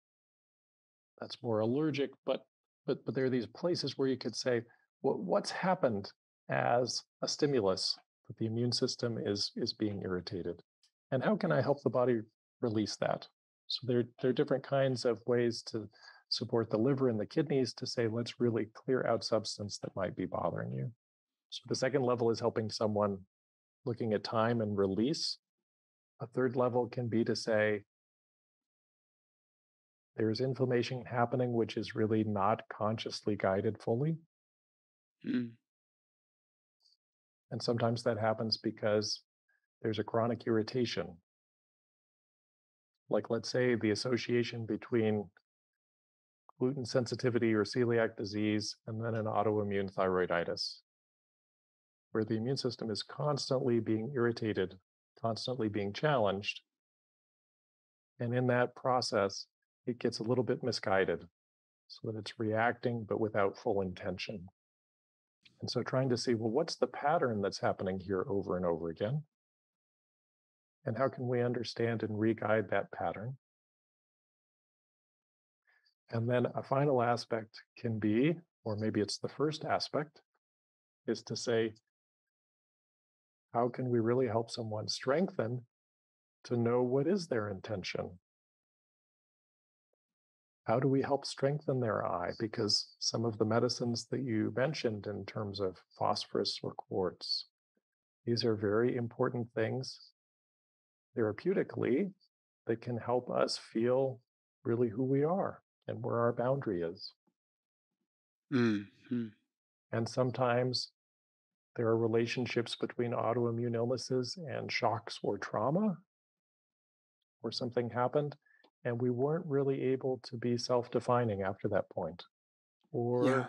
that's more allergic, but but but there are these places where you could say, what what's happened as a stimulus that the immune system is is being irritated, and how can I help the body release that? So there, there are different kinds of ways to support the liver and the kidneys to say, let's really clear out substance that might be bothering you. So the second level is helping someone looking at time and release. A third level can be to say, there's inflammation happening, which is really not consciously guided fully. Mm. And sometimes that happens because there's a chronic irritation. Like, let's say the association between gluten sensitivity or celiac disease, and then an autoimmune thyroiditis, where the immune system is constantly being irritated, constantly being challenged. And in that process, it gets a little bit misguided so that it's reacting, but without full intention. And so trying to see, well, what's the pattern that's happening here over and over again? And how can we understand and re-guide that pattern? And then a final aspect can be, or maybe it's the first aspect, is to say, how can we really help someone strengthen to know what is their intention? How do we help strengthen their I? Because some of the medicines that you mentioned in terms of phosphorus or quartz, these are very important things therapeutically that can help us feel really who we are and where our boundary is. Mm-hmm. And sometimes there are relationships between autoimmune illnesses and shocks or trauma, or something happened, and we weren't really able to be self defining after that point. Or yeah.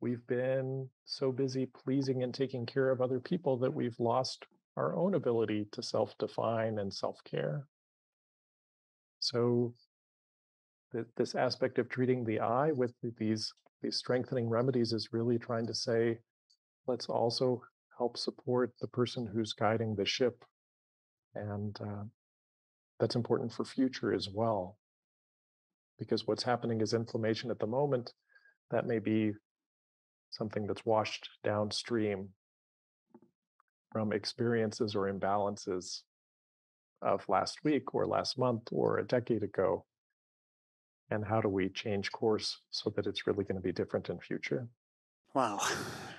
we've been so busy pleasing and taking care of other people that we've lost our own ability to self define and self care. So this aspect of treating the I with these these strengthening remedies is really trying to say let's also help support the person who's guiding the ship. And uh, that's important for future as well. Because what's happening is inflammation at the moment that may be something that's washed downstream from experiences or imbalances of last week or last month or a decade ago and how do we change course so that it's really going to be different in future. Wow.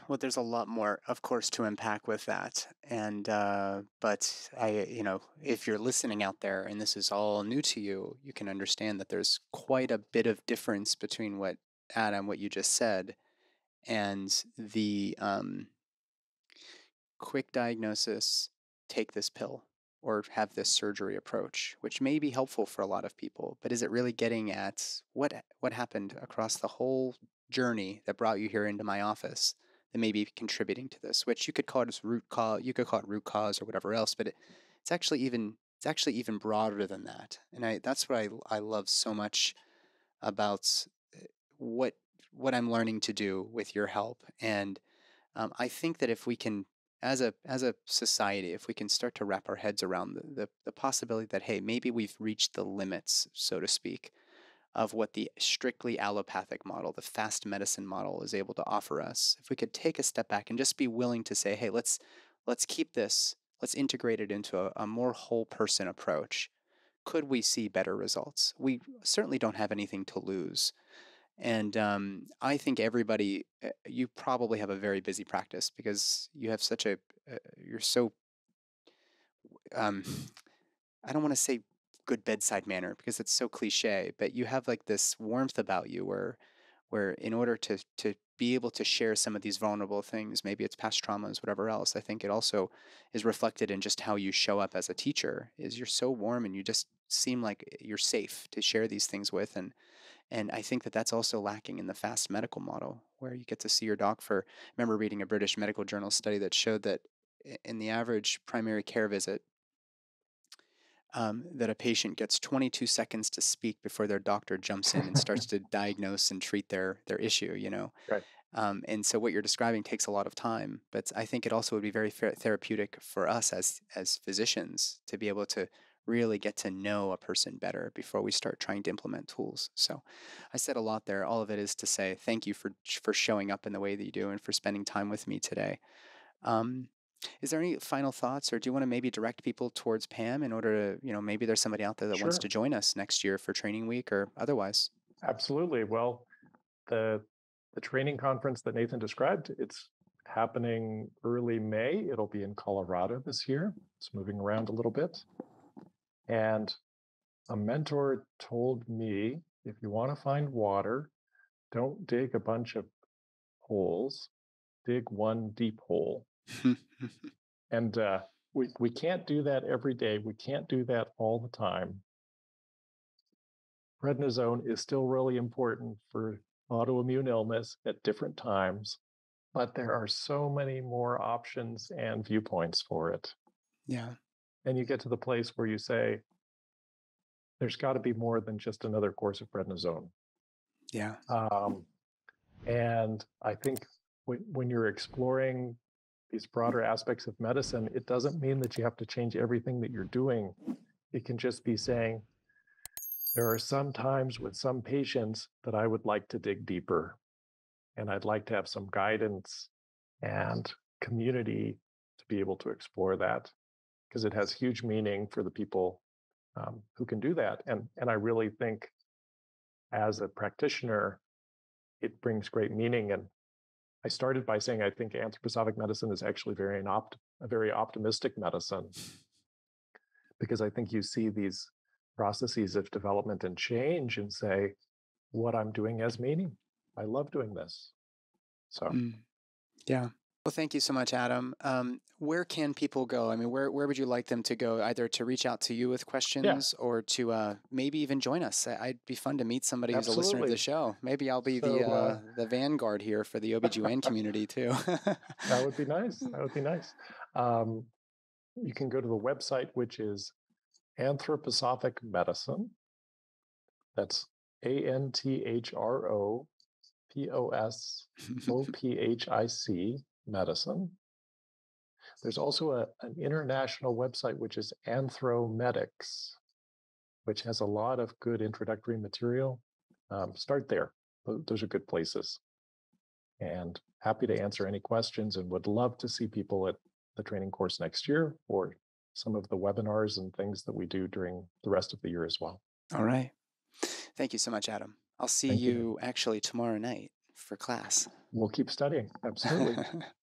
Well there's a lot more of course to unpack with that and uh, but i you know if you're listening out there and this is all new to you you can understand that there's quite a bit of difference between what adam what you just said and the um, quick diagnosis take this pill or have this surgery approach, which may be helpful for a lot of people, but is it really getting at what what happened across the whole journey that brought you here into my office that may be contributing to this? Which you could call it root cause, you could call it root cause or whatever else, but it, it's actually even it's actually even broader than that, and I that's what I I love so much about eh, what what I'm learning to do with your help, and um, I think that if we can as a as a society, if we can start to wrap our heads around the, the, the possibility that hey, maybe we've reached the limits, so to speak, of what the strictly allopathic model, the fast medicine model, is able to offer us. If we could take a step back and just be willing to say, hey, let's let's keep this, let's integrate it into a, a more whole person approach. Could we see better results? We certainly don't have anything to lose. And um, I think everybody, eh, you probably have a very busy practice because you have such a, uh, you're so, um, I don't want to say good bedside manner because it's so cliche, but you have like this warmth about you where, where in order to to be able to share some of these vulnerable things, maybe it's past traumas, whatever else, I think it also is reflected in just how you show up as a teacher. Is you're so warm and you just seem like eh, you're safe to share these things with and and I think that that's also lacking in the fast medical model, where you get to see your doc for. I remember reading a British medical journal study that showed that in the average primary care visit, um, that a patient gets 22 seconds to speak before their doctor jumps in and starts to diagnose and treat their their issue. You know, right. Um, and so what you're describing takes a lot of time, but I think it also would be very therapeutic for us as as physicians to be able to really get to know a person better before we start trying to implement tools. So I said a lot there. All of it is to say thank you for for showing up in the way that you do and for spending time with me today. Um, is there any final thoughts, or do you want to maybe direct people towards PAAM in order to, you know, maybe there's somebody out there that sure. wants to join us next year for training week or otherwise? Absolutely. Well, the the training conference that Nathan described, it's happening early May. It'll be in Colorado this year. It's moving around a little bit. And a mentor told me if you want to find water, don't dig a bunch of holes, dig one deep hole. and uh, we, we can't do that every day. We can't do that all the time. Prednisone is still really important for autoimmune illness at different times, but there are so many more options and viewpoints for it. Yeah and you get to the place where you say, there's got to be more than just another course of prednisone. Yeah. Um, and I think when, when you're exploring these broader aspects of medicine, it doesn't mean that you have to change everything that you're doing. It can just be saying, there are some times with some patients that I would like to dig deeper. And I'd like to have some guidance and community to be able to explore that because it has huge meaning for the people um, who can do that. And and I really think as a practitioner, it brings great meaning. And I started by saying I think anthroposophic medicine is actually very an opt- a very optimistic medicine because I think you see these processes of development and change and say, what I'm doing has meaning. I love doing this. So, mm. yeah. Well, thank you so much, Adam. Um, where can people go? I mean, where, where would you like them to go? Either to reach out to you with questions yeah. or to uh, maybe even join us. I'd be fun to meet somebody Absolutely. who's a listener of the show. Maybe I'll be so, the uh, uh, the vanguard here for the OBGYN community too. that would be nice. That would be nice. Um, you can go to the website, which is Anthroposophic Medicine. That's A N T H R O P O S O P H I C medicine. There's also a, an international website, which is Anthromedics, which has a lot of good introductory material. Um, start there. Those are good places. and happy to answer any questions and would love to see people at the training course next year or some of the webinars and things that we do during the rest of the year as well. All right. Thank you so much, Adam. I'll see you, you actually tomorrow night for class. We'll keep studying. Absolutely.